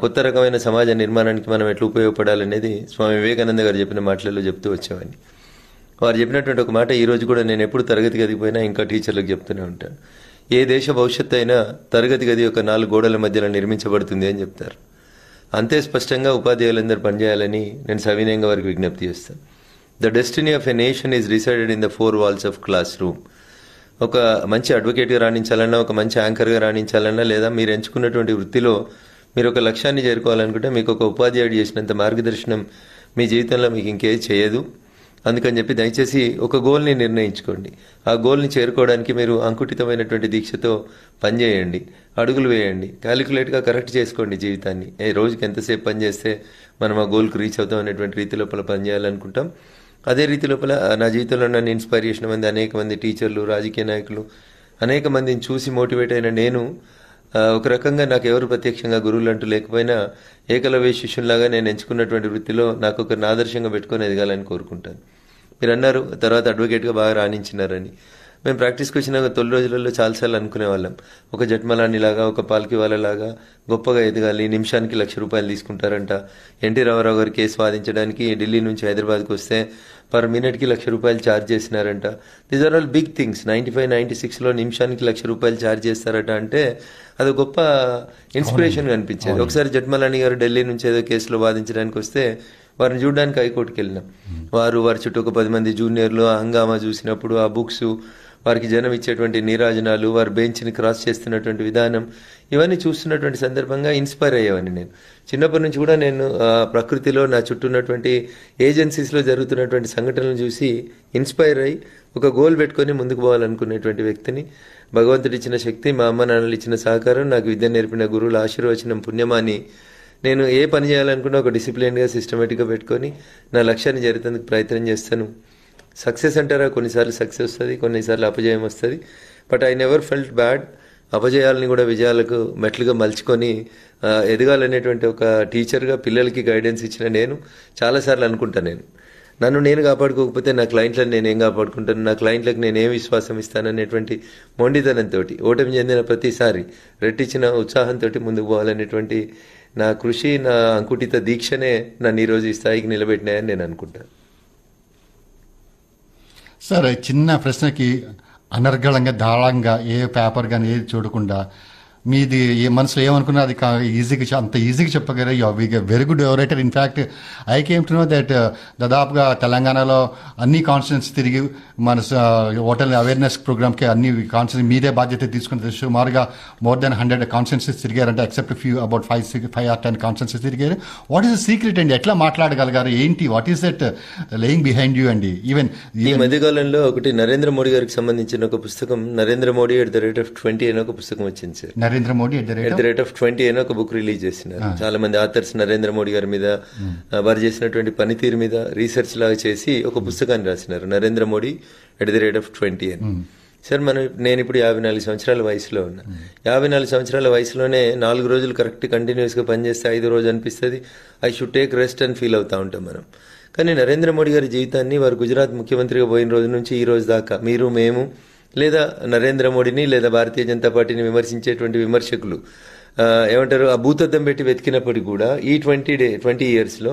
కొత్త రకమైన సమాజ నిర్మాణానికి మనం ఎట్లా ఉపయోగపడాలనేది స్వామి వివేకానంద గారు చెప్పిన మాటలలో చెప్తూ వచ్చేవాడిని. వారు చెప్పినటువంటి ఒక మాట ఈరోజు కూడా నేను ఎప్పుడు తరగతి గదికి పోయినా ఇంకా టీచర్లకు చెప్తూనే ఉంటాను. ఏ దేశ భవిష్యత్తు అయినా తరగతి గది యొక్క నాలుగు గోడల మధ్యలో నిర్మించబడుతుంది అని చెప్తారు. అంతే స్పష్టంగా ఉపాధ్యాయులందరూ పనిచేయాలని నేను సవినయంగా వారికి విజ్ఞప్తి చేస్తాను. The destiny of a nation is resided in the four walls of classroom. ఒక మంచి అడ్వకేట్గా రాణించాలన్నా ఒక మంచి యాంకర్గా రాణించాలన్నా లేదా మీరు ఎంచుకున్నటువంటి వృత్తిలో మీరు ఒక లక్ష్యాన్ని చేరుకోవాలనుకుంటే మీకు ఒక ఉపాధ్యాయుడు చేసినంత మార్గదర్శనం మీ జీవితంలో మీకు ఇంకేది చేయదు. అందుకని చెప్పి దయచేసి ఒక గోల్ని నిర్ణయించుకోండి. ఆ గోల్ని చేరుకోవడానికి మీరు అంకుటితమైనటువంటి దీక్షతో పనిచేయండి. అడుగులు వేయండి. క్యాలిక్యులేట్గా కరెక్ట్ చేసుకోండి జీవితాన్ని. ఏ రోజుకి ఎంతసేపు పనిచేస్తే మనం ఆ గోల్కి రీచ్ అవుతాం అనేటువంటి రీతి లోపల పనిచేయాలనుకుంటాం. అదే రీతి లోపల నా జీవితంలో నన్ను ఇన్స్పైర్ చేసిన మంది అనేక మంది టీచర్లు రాజకీయ నాయకులు అనేక మందిని చూసి మోటివేట్ అయిన నేను ఒక రకంగా నాకు ఎవరు ప్రత్యక్షంగా గురువులు అంటూ లేకపోయినా ఏకలవ్య శిష్యుల్లాగా నేను ఎంచుకున్నటువంటి వృత్తిలో నాకు ఒకరిని ఆదర్శంగా పెట్టుకొని ఎదగాలని కోరుకుంటాను. మీరు అన్నారు తర్వాత అడ్వకేట్గా బాగా రాణించినారని. మేము ప్రాక్టీస్కి వచ్చిన తొలి రోజులలో చాలాసార్లు అనుకునే వాళ్ళం ఒక జట్మలానిలాగా ఒక పాల్కి వాళ్ళలాగా గొప్పగా ఎదగాలి నిమిషానికి లక్ష రూపాయలు తీసుకుంటారంట. ఎన్టీ రామారావు గారి కేసు వాదించడానికి ఢిల్లీ నుంచి హైదరాబాద్కి వస్తే పర్ మినిట్కి లక్ష రూపాయలు charge చేసినారంట. These are all big things ninety five ninety సిక్స్లో నిమిషానికి లక్ష రూపాయలు ఛార్జ్ చేస్తారట అంటే అది గొప్ప ఇన్స్పిరేషన్ అనిపించేది ఒకసారి జట్మలాని గారు ఢిల్లీ నుంచి ఏదో కేసులో వాదించడానికి వస్తే వారిని చూడడానికి హైకోర్టుకి వెళ్ళినాం. వారు వారి చుట్టూ ఒక పది మంది జూనియర్లు ఆ హంగామా చూసినప్పుడు ఆ బుక్స్ వారికి జనం ఇచ్చేటువంటి నీరాజనాలు వారి బెంచ్ని క్రాస్ చేస్తున్నటువంటి విధానం ఇవన్నీ చూస్తున్నటువంటి సందర్భంగా ఇన్స్పైర్ అయ్యేవాడిని నేను. చిన్నప్పటి నుంచి కూడా నేను ప్రకృతిలో నా చుట్టూ ఉన్నటువంటి ఏజెన్సీస్లో జరుగుతున్నటువంటి సంఘటనలు చూసి ఇన్స్పైర్ అయ్యి ఒక గోల్ పెట్టుకొని ముందుకు పోవాలనుకునేటువంటి వ్యక్తిని. భగవంతుడు ఇచ్చిన శక్తి మా అమ్మ నాన్నలు ఇచ్చిన సహకారం నాకు విద్య నేర్పిన గురువుల ఆశీర్వచనం పుణ్యమాని. నేను ఏ పని చేయాలనుకున్నా ఒక డిసిప్లిన్గా సిస్టమేటిక్గా పెట్టుకొని నా లక్ష్యాన్ని జరిగేందుకు ప్రయత్నం చేస్తాను. సక్సెస్ అంటారా? కొన్నిసార్లు సక్సెస్ వస్తుంది కొన్నిసార్లు అపజయం వస్తుంది. But I never felt bad అపజయాలని కూడా విజయాలకు మెట్లుగా మలుచుకొని ఎదగాలనేటువంటి ఒక టీచర్గా పిల్లలకి గైడెన్స్ ఇచ్చిన నేను చాలాసార్లు అనుకుంటా నేను. నన్ను నేను కాపాడుకోకపోతే నా క్లయింట్లను నేను ఏం కాపాడుకుంటాను? నా క్లయింట్లకు నేను ఏం విశ్వాసం ఇస్తాననేటువంటి మొండితనంతో ఓటమి చెందిన ప్రతిసారి రెట్టించిన ఉత్సాహంతో ముందుకు పోవాలనేటువంటి నా కృషి నా అంకుటిత దీక్షనే నన్ను ఈరోజు ఈ స్థాయికి నిలబెట్టినాయని నేను అనుకుంటాను సార్ చిన్న ప్రశ్నకి అనర్గళంగా దాళంగా ఏ పేపర్ కానీ ఏది చూడకుండా మీది ఏ మనసులో ఏమనుకున్నా అది ఈజీగా అంత ఈజీగా చెప్పగలరు. You very good writer in fact I came to know that దాదాపుగా తెలంగాణలో అన్ని కాన్స్టిట్యూన్స్ తిరిగి మన హోటల్ అవేర్నెస్ ప్రోగ్రామ్కి అన్ని కాన్స్టిట్యూన్స్ మీదే బాధ్యత తీసుకుని సుమారుగా more than hundred constituencies తిరిగారంటే. Except few about five six five or ten constituencies తిరిగారు. వాట్ ఈస్ ద సీక్రెట్ అండి? ఎట్లా మాట్లాడగలిగారు? ఏంటి? What is that laying behind you అండి? ఈవెన్ ఈ మధ్యకాలంలో ఒకటి నరేంద్ర మోడీ గారికి సంబంధించిన ఒక పుస్తకం Narendra Modi at the rate of twenty అనే ఒక పుస్తకం వచ్చింది sir Narendra Modi at the rate of twenty అని ఒక బుక్ రిలీజ్ చేసినారు. చాలా మంది ఆథర్స్ నరేంద్ర మోడీ గారి మీద వారు చేసినటువంటి పనితీరు మీద రీసెర్చ్ లాగా చేసి ఒక పుస్తకాన్ని రాసినారు. Narendra Modi at the rate of twenty అని. సార్ మనం నేను ఇప్పుడు యాభై నాలుగు సంవత్సరాల వయసులో ఉన్నా. యాభై నాలుగు సంవత్సరాల వయసులోనే నాలుగు రోజులు కరెక్ట్ కంటిన్యూస్గా పనిచేస్తే ఐదు రోజు అనిపిస్తుంది. ఐ షుడ్ టేక్ రెస్ట్ అని ఫీల్ అవుతా ఉంటాం మనం. కానీ నరేంద్ర మోడీ గారి జీవితాన్ని వారు గుజరాత్ ముఖ్యమంత్రిగా పోయిన రోజు నుంచి ఈ రోజు దాకా మీరు మేము లేదా నరేంద్ర మోడీని లేదా భారతీయ జనతా పార్టీని విమర్శించేటువంటి విమర్శకులు. ఏమంటారు? ఆ భూతద్దం పెట్టి వెతికినప్పటికీ కూడా ఈ ట్వంటీ డే ట్వంటీ ఇయర్స్లో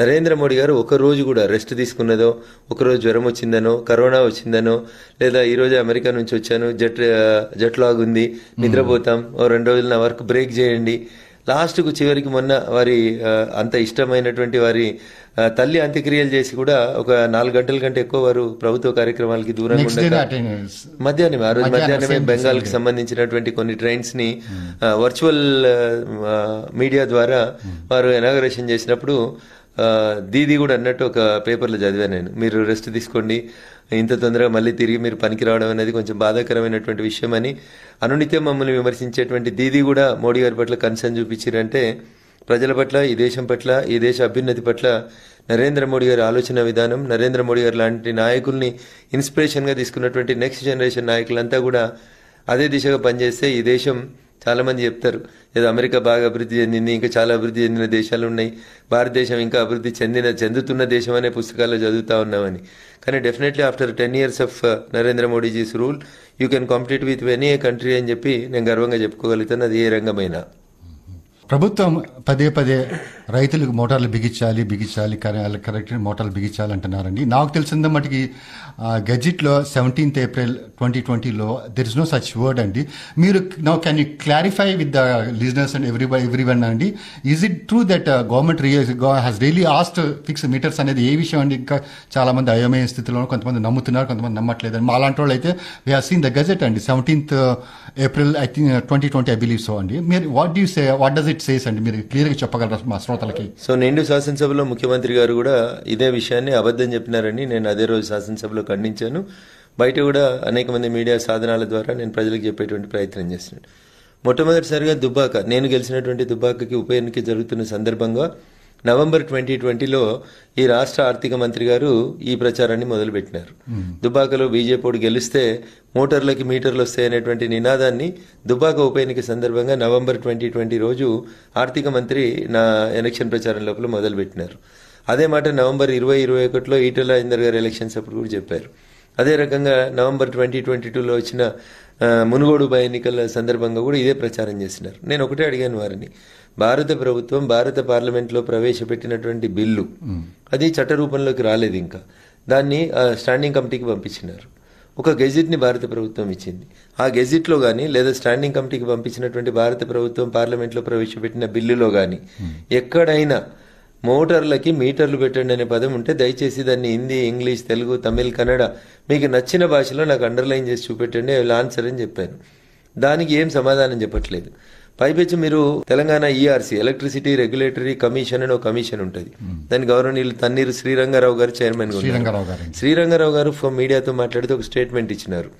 నరేంద్ర మోడీ గారు ఒక రోజు కూడా రెస్ట్ తీసుకున్నదో ఒక రోజు జ్వరం వచ్చిందనో కరోనా వచ్చిందనో లేదా ఈ రోజు అమెరికా నుంచి వచ్చాను జట్ జట్ లాగ్ ఉంది నిద్రపోతాం ఓ రెండు రోజులు నా వర్క్ బ్రేక్ చేయండి లాస్ట్కు చివరికి మొన్న వారి అంత ఇష్టమైనటువంటి వారి తల్లి అంత్యక్రియలు చేసి కూడా ఒక నాలుగు గంటల కంటే ఎక్కువ వారు ప్రభుత్వ కార్యక్రమాలకి దూరంగా ఉండగా మధ్యాహ్నం ఆ రోజు మధ్యాహ్నం మధ్యాహ్నమే same బెంగాల్కి సంబంధించినటువంటి కొన్ని ట్రైన్స్ని ఆ, వర్చువల్ మీడియా ద్వారా వారు ఇనాగరేషన్ చేసినప్పుడు దీది కూడా అన్నట్టు ఒక పేపర్లో చదివాను నేను. మీరు రెస్ట్ తీసుకోండి. ఇంత తొందరగా మళ్ళీ తిరిగి మీరు పనికి రావడం అనేది కొంచెం బాధాకరమైనటువంటి విషయం అని అనునిత్యం మమ్మల్ని విమర్శించేటువంటి దీది కూడా మోడీ గారి పట్ల కన్సర్న్ చూపించారంటే ప్రజల పట్ల ఈ దేశం పట్ల ఈ దేశ అభ్యున్నతి పట్ల నరేంద్ర మోడీ గారి ఆలోచన విధానం నరేంద్ర మోడీ గారు లాంటి నాయకుల్ని ఇన్స్పిరేషన్గా తీసుకున్నటువంటి నెక్స్ట్ జనరేషన్ నాయకులంతా కూడా అదే దిశగా పనిచేస్తే ఈ దేశం చాలామంది చెప్తారు ఏదో అమెరికా బాగా అభివృద్ధి చెందింది ఇంకా చాలా అభివృద్ధి చెందిన దేశాలు ఉన్నాయి భారతదేశం ఇంకా అభివృద్ధి చెందిన చెందుతున్న దేశం అనే పుస్తకాల్లో చదువుతా ఉన్నామని. కానీ definitely after ten years of Narendra Modiji's rule you can compete with any country అని చెప్పి నేను గర్వంగా చెప్పుకోగలుగుతాను అది ఏ రంగమైనా. ప్రభుత్వం పదే పదే రైతులకు మోటార్లు బిగించాలి బిగించాలి కరెక్ట్ మోటార్లు బిగించాలి అంటున్నారండి. నాకు తెలిసింది మటుకి గెజిట్లో సెవెంటీన్త్ ఏప్రిల్ ట్వంటీ ట్వంటీలో there is no such word అండి. మీరు now can you clarify with the licenses and? Every every one అండి is it true that government has really asked fix meters అనేది ఏ విషయం అండి? ఇంకా చాలా మంది అయోమయ స్థితిలో కొంతమంది నమ్ముతున్నారు కొంతమంది నమ్మట్లేదు మా అలాంటి వాళ్ళు అయితే we have seen the gazette అండి. Seventeenth April I think twenty twenty I believe so అండి. మీరు what do say what does it says చేసండి మీరు క్లియర్గా చెప్పగలరా మా శ్రోతలకి? సో నిండు శాసనసభలో ముఖ్యమంత్రి గారు కూడా ఇదే విషయాన్ని అబద్ధం చెప్పినారని నేను అదే రోజు శాసనసభలో ఖండించాను. బయట కూడా అనేక మంది మీడియా సాధనాల ద్వారా నేను ప్రజలకు చెప్పేటువంటి ప్రయత్నం చేస్తున్నాను. మొట్టమొదటిసారిగా దుబ్బాక నేను గెలిచినటువంటి దుబ్బాకకి ఉప ఎన్నిక జరుగుతున్న సందర్భంగా నవంబర్ ట్వంటీ ట్వంటీలో ఈ రాష్ట్ర ఆర్థిక మంత్రి గారు ఈ ప్రచారాన్ని మొదలుపెట్టినారు. దుబ్బాకలో బీజేపీ గెలిస్తే మోటార్లకి మీటర్లు వస్తాయనేటువంటి నినాదాన్ని దుబ్బాక ఉప ఎన్నిక సందర్భంగా నవంబర్ ట్వంటీ ట్వంటీ రోజు ఆర్థిక మంత్రి నా ఎలక్షన్ ప్రచారం లోపల మొదలుపెట్టినారు. అదే మాట నవంబర్ ఇరవై ఇరవై ఒకటిలో ఈటల ఇందర్ గారు ఎలక్షన్స్ అప్పుడు కూడా చెప్పారు. అదే రకంగా నవంబర్ ట్వంటీ ట్వంటీ టూలో వచ్చిన మునుగోడు ఉప ఎన్నికల సందర్భంగా కూడా ఇదే ప్రచారం చేసినారు. నేను ఒకటే అడిగాను వారిని. భారత ప్రభుత్వం భారత పార్లమెంట్లో ప్రవేశపెట్టినటువంటి బిల్లు అది చట్ట రూపంలోకి రాలేదు ఇంకా. దాన్ని స్టాండింగ్ కమిటీకి పంపించినారు. ఒక గెజిట్ని భారత ప్రభుత్వం ఇచ్చింది. ఆ గెజిట్లో కానీ లేదా స్టాండింగ్ కమిటీకి పంపించినటువంటి భారత ప్రభుత్వం పార్లమెంట్లో ప్రవేశపెట్టిన బిల్లులో కానీ ఎక్కడైనా మోటార్లకి మీటర్లు పెట్టండి అనే పదం ఉంటే దయచేసి దాన్ని హిందీ ఇంగ్లీష్ తెలుగు తమిళ్ కన్నడ మీకు నచ్చిన భాషలో నాకు అండర్లైన్ చేసి చూపెట్టండి ఐ ఆన్సర్ అని చెప్పాను దానికి ఏం సమాధానం చెప్పట్లేదు. పైపెచ్చు మీరు Telangana ERC electricity regulatory commission అని ఒక కమిషన్ ఉంటుంది. దాని గౌరవనీయులు తన్నీరు శ్రీరంగారావు గారు చైర్మన్. శ్రీరంగారావు గారు. మీడియాతో మాట్లాడుతూ ఒక స్టేట్మెంట్ ఇచ్చినారు.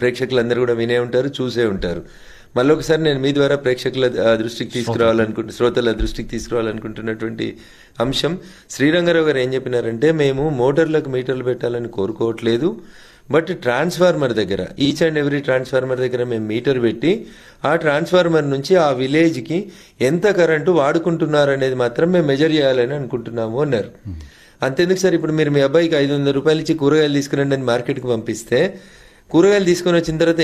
ప్రేక్షకులందరూ కూడా వినే ఉంటారు చూసే ఉంటారు. మళ్ళీ ఒకసారి నేను మీ ద్వారా ప్రేక్షకుల దృష్టికి తీసుకురావాలనుకుంటు శ్రోతల దృష్టికి తీసుకురావాలనుకుంటున్నటువంటి అంశం. శ్రీరంగారావు గారు ఏం చెప్పినారంటే మేము మోటార్లకు మీటర్లు పెట్టాలని కోరుకోవట్లేదు. బట్ ట్రాన్స్ఫార్మర్ దగ్గర ఈచ్ అండ్ ఎవ్రీ ట్రాన్స్ఫార్మర్ దగ్గర మేము మీటర్ పెట్టి ఆ ట్రాన్స్ఫార్మర్ నుంచి ఆ విలేజ్కి ఎంత కరెంటు వాడుకుంటున్నారు అనేది మాత్రం మేము మెజర్ చేయాలని అనుకుంటున్నాము అన్నారు. అంతెందుకు సార్ ఇప్పుడు మీరు మీ అబ్బాయికి ఐదు వందల రూపాయలు ఇచ్చి కూరగాయలు తీసుకురండి అని మార్కెట్కి పంపిస్తే కూరగాయలు తీసుకొని వచ్చిన తర్వాత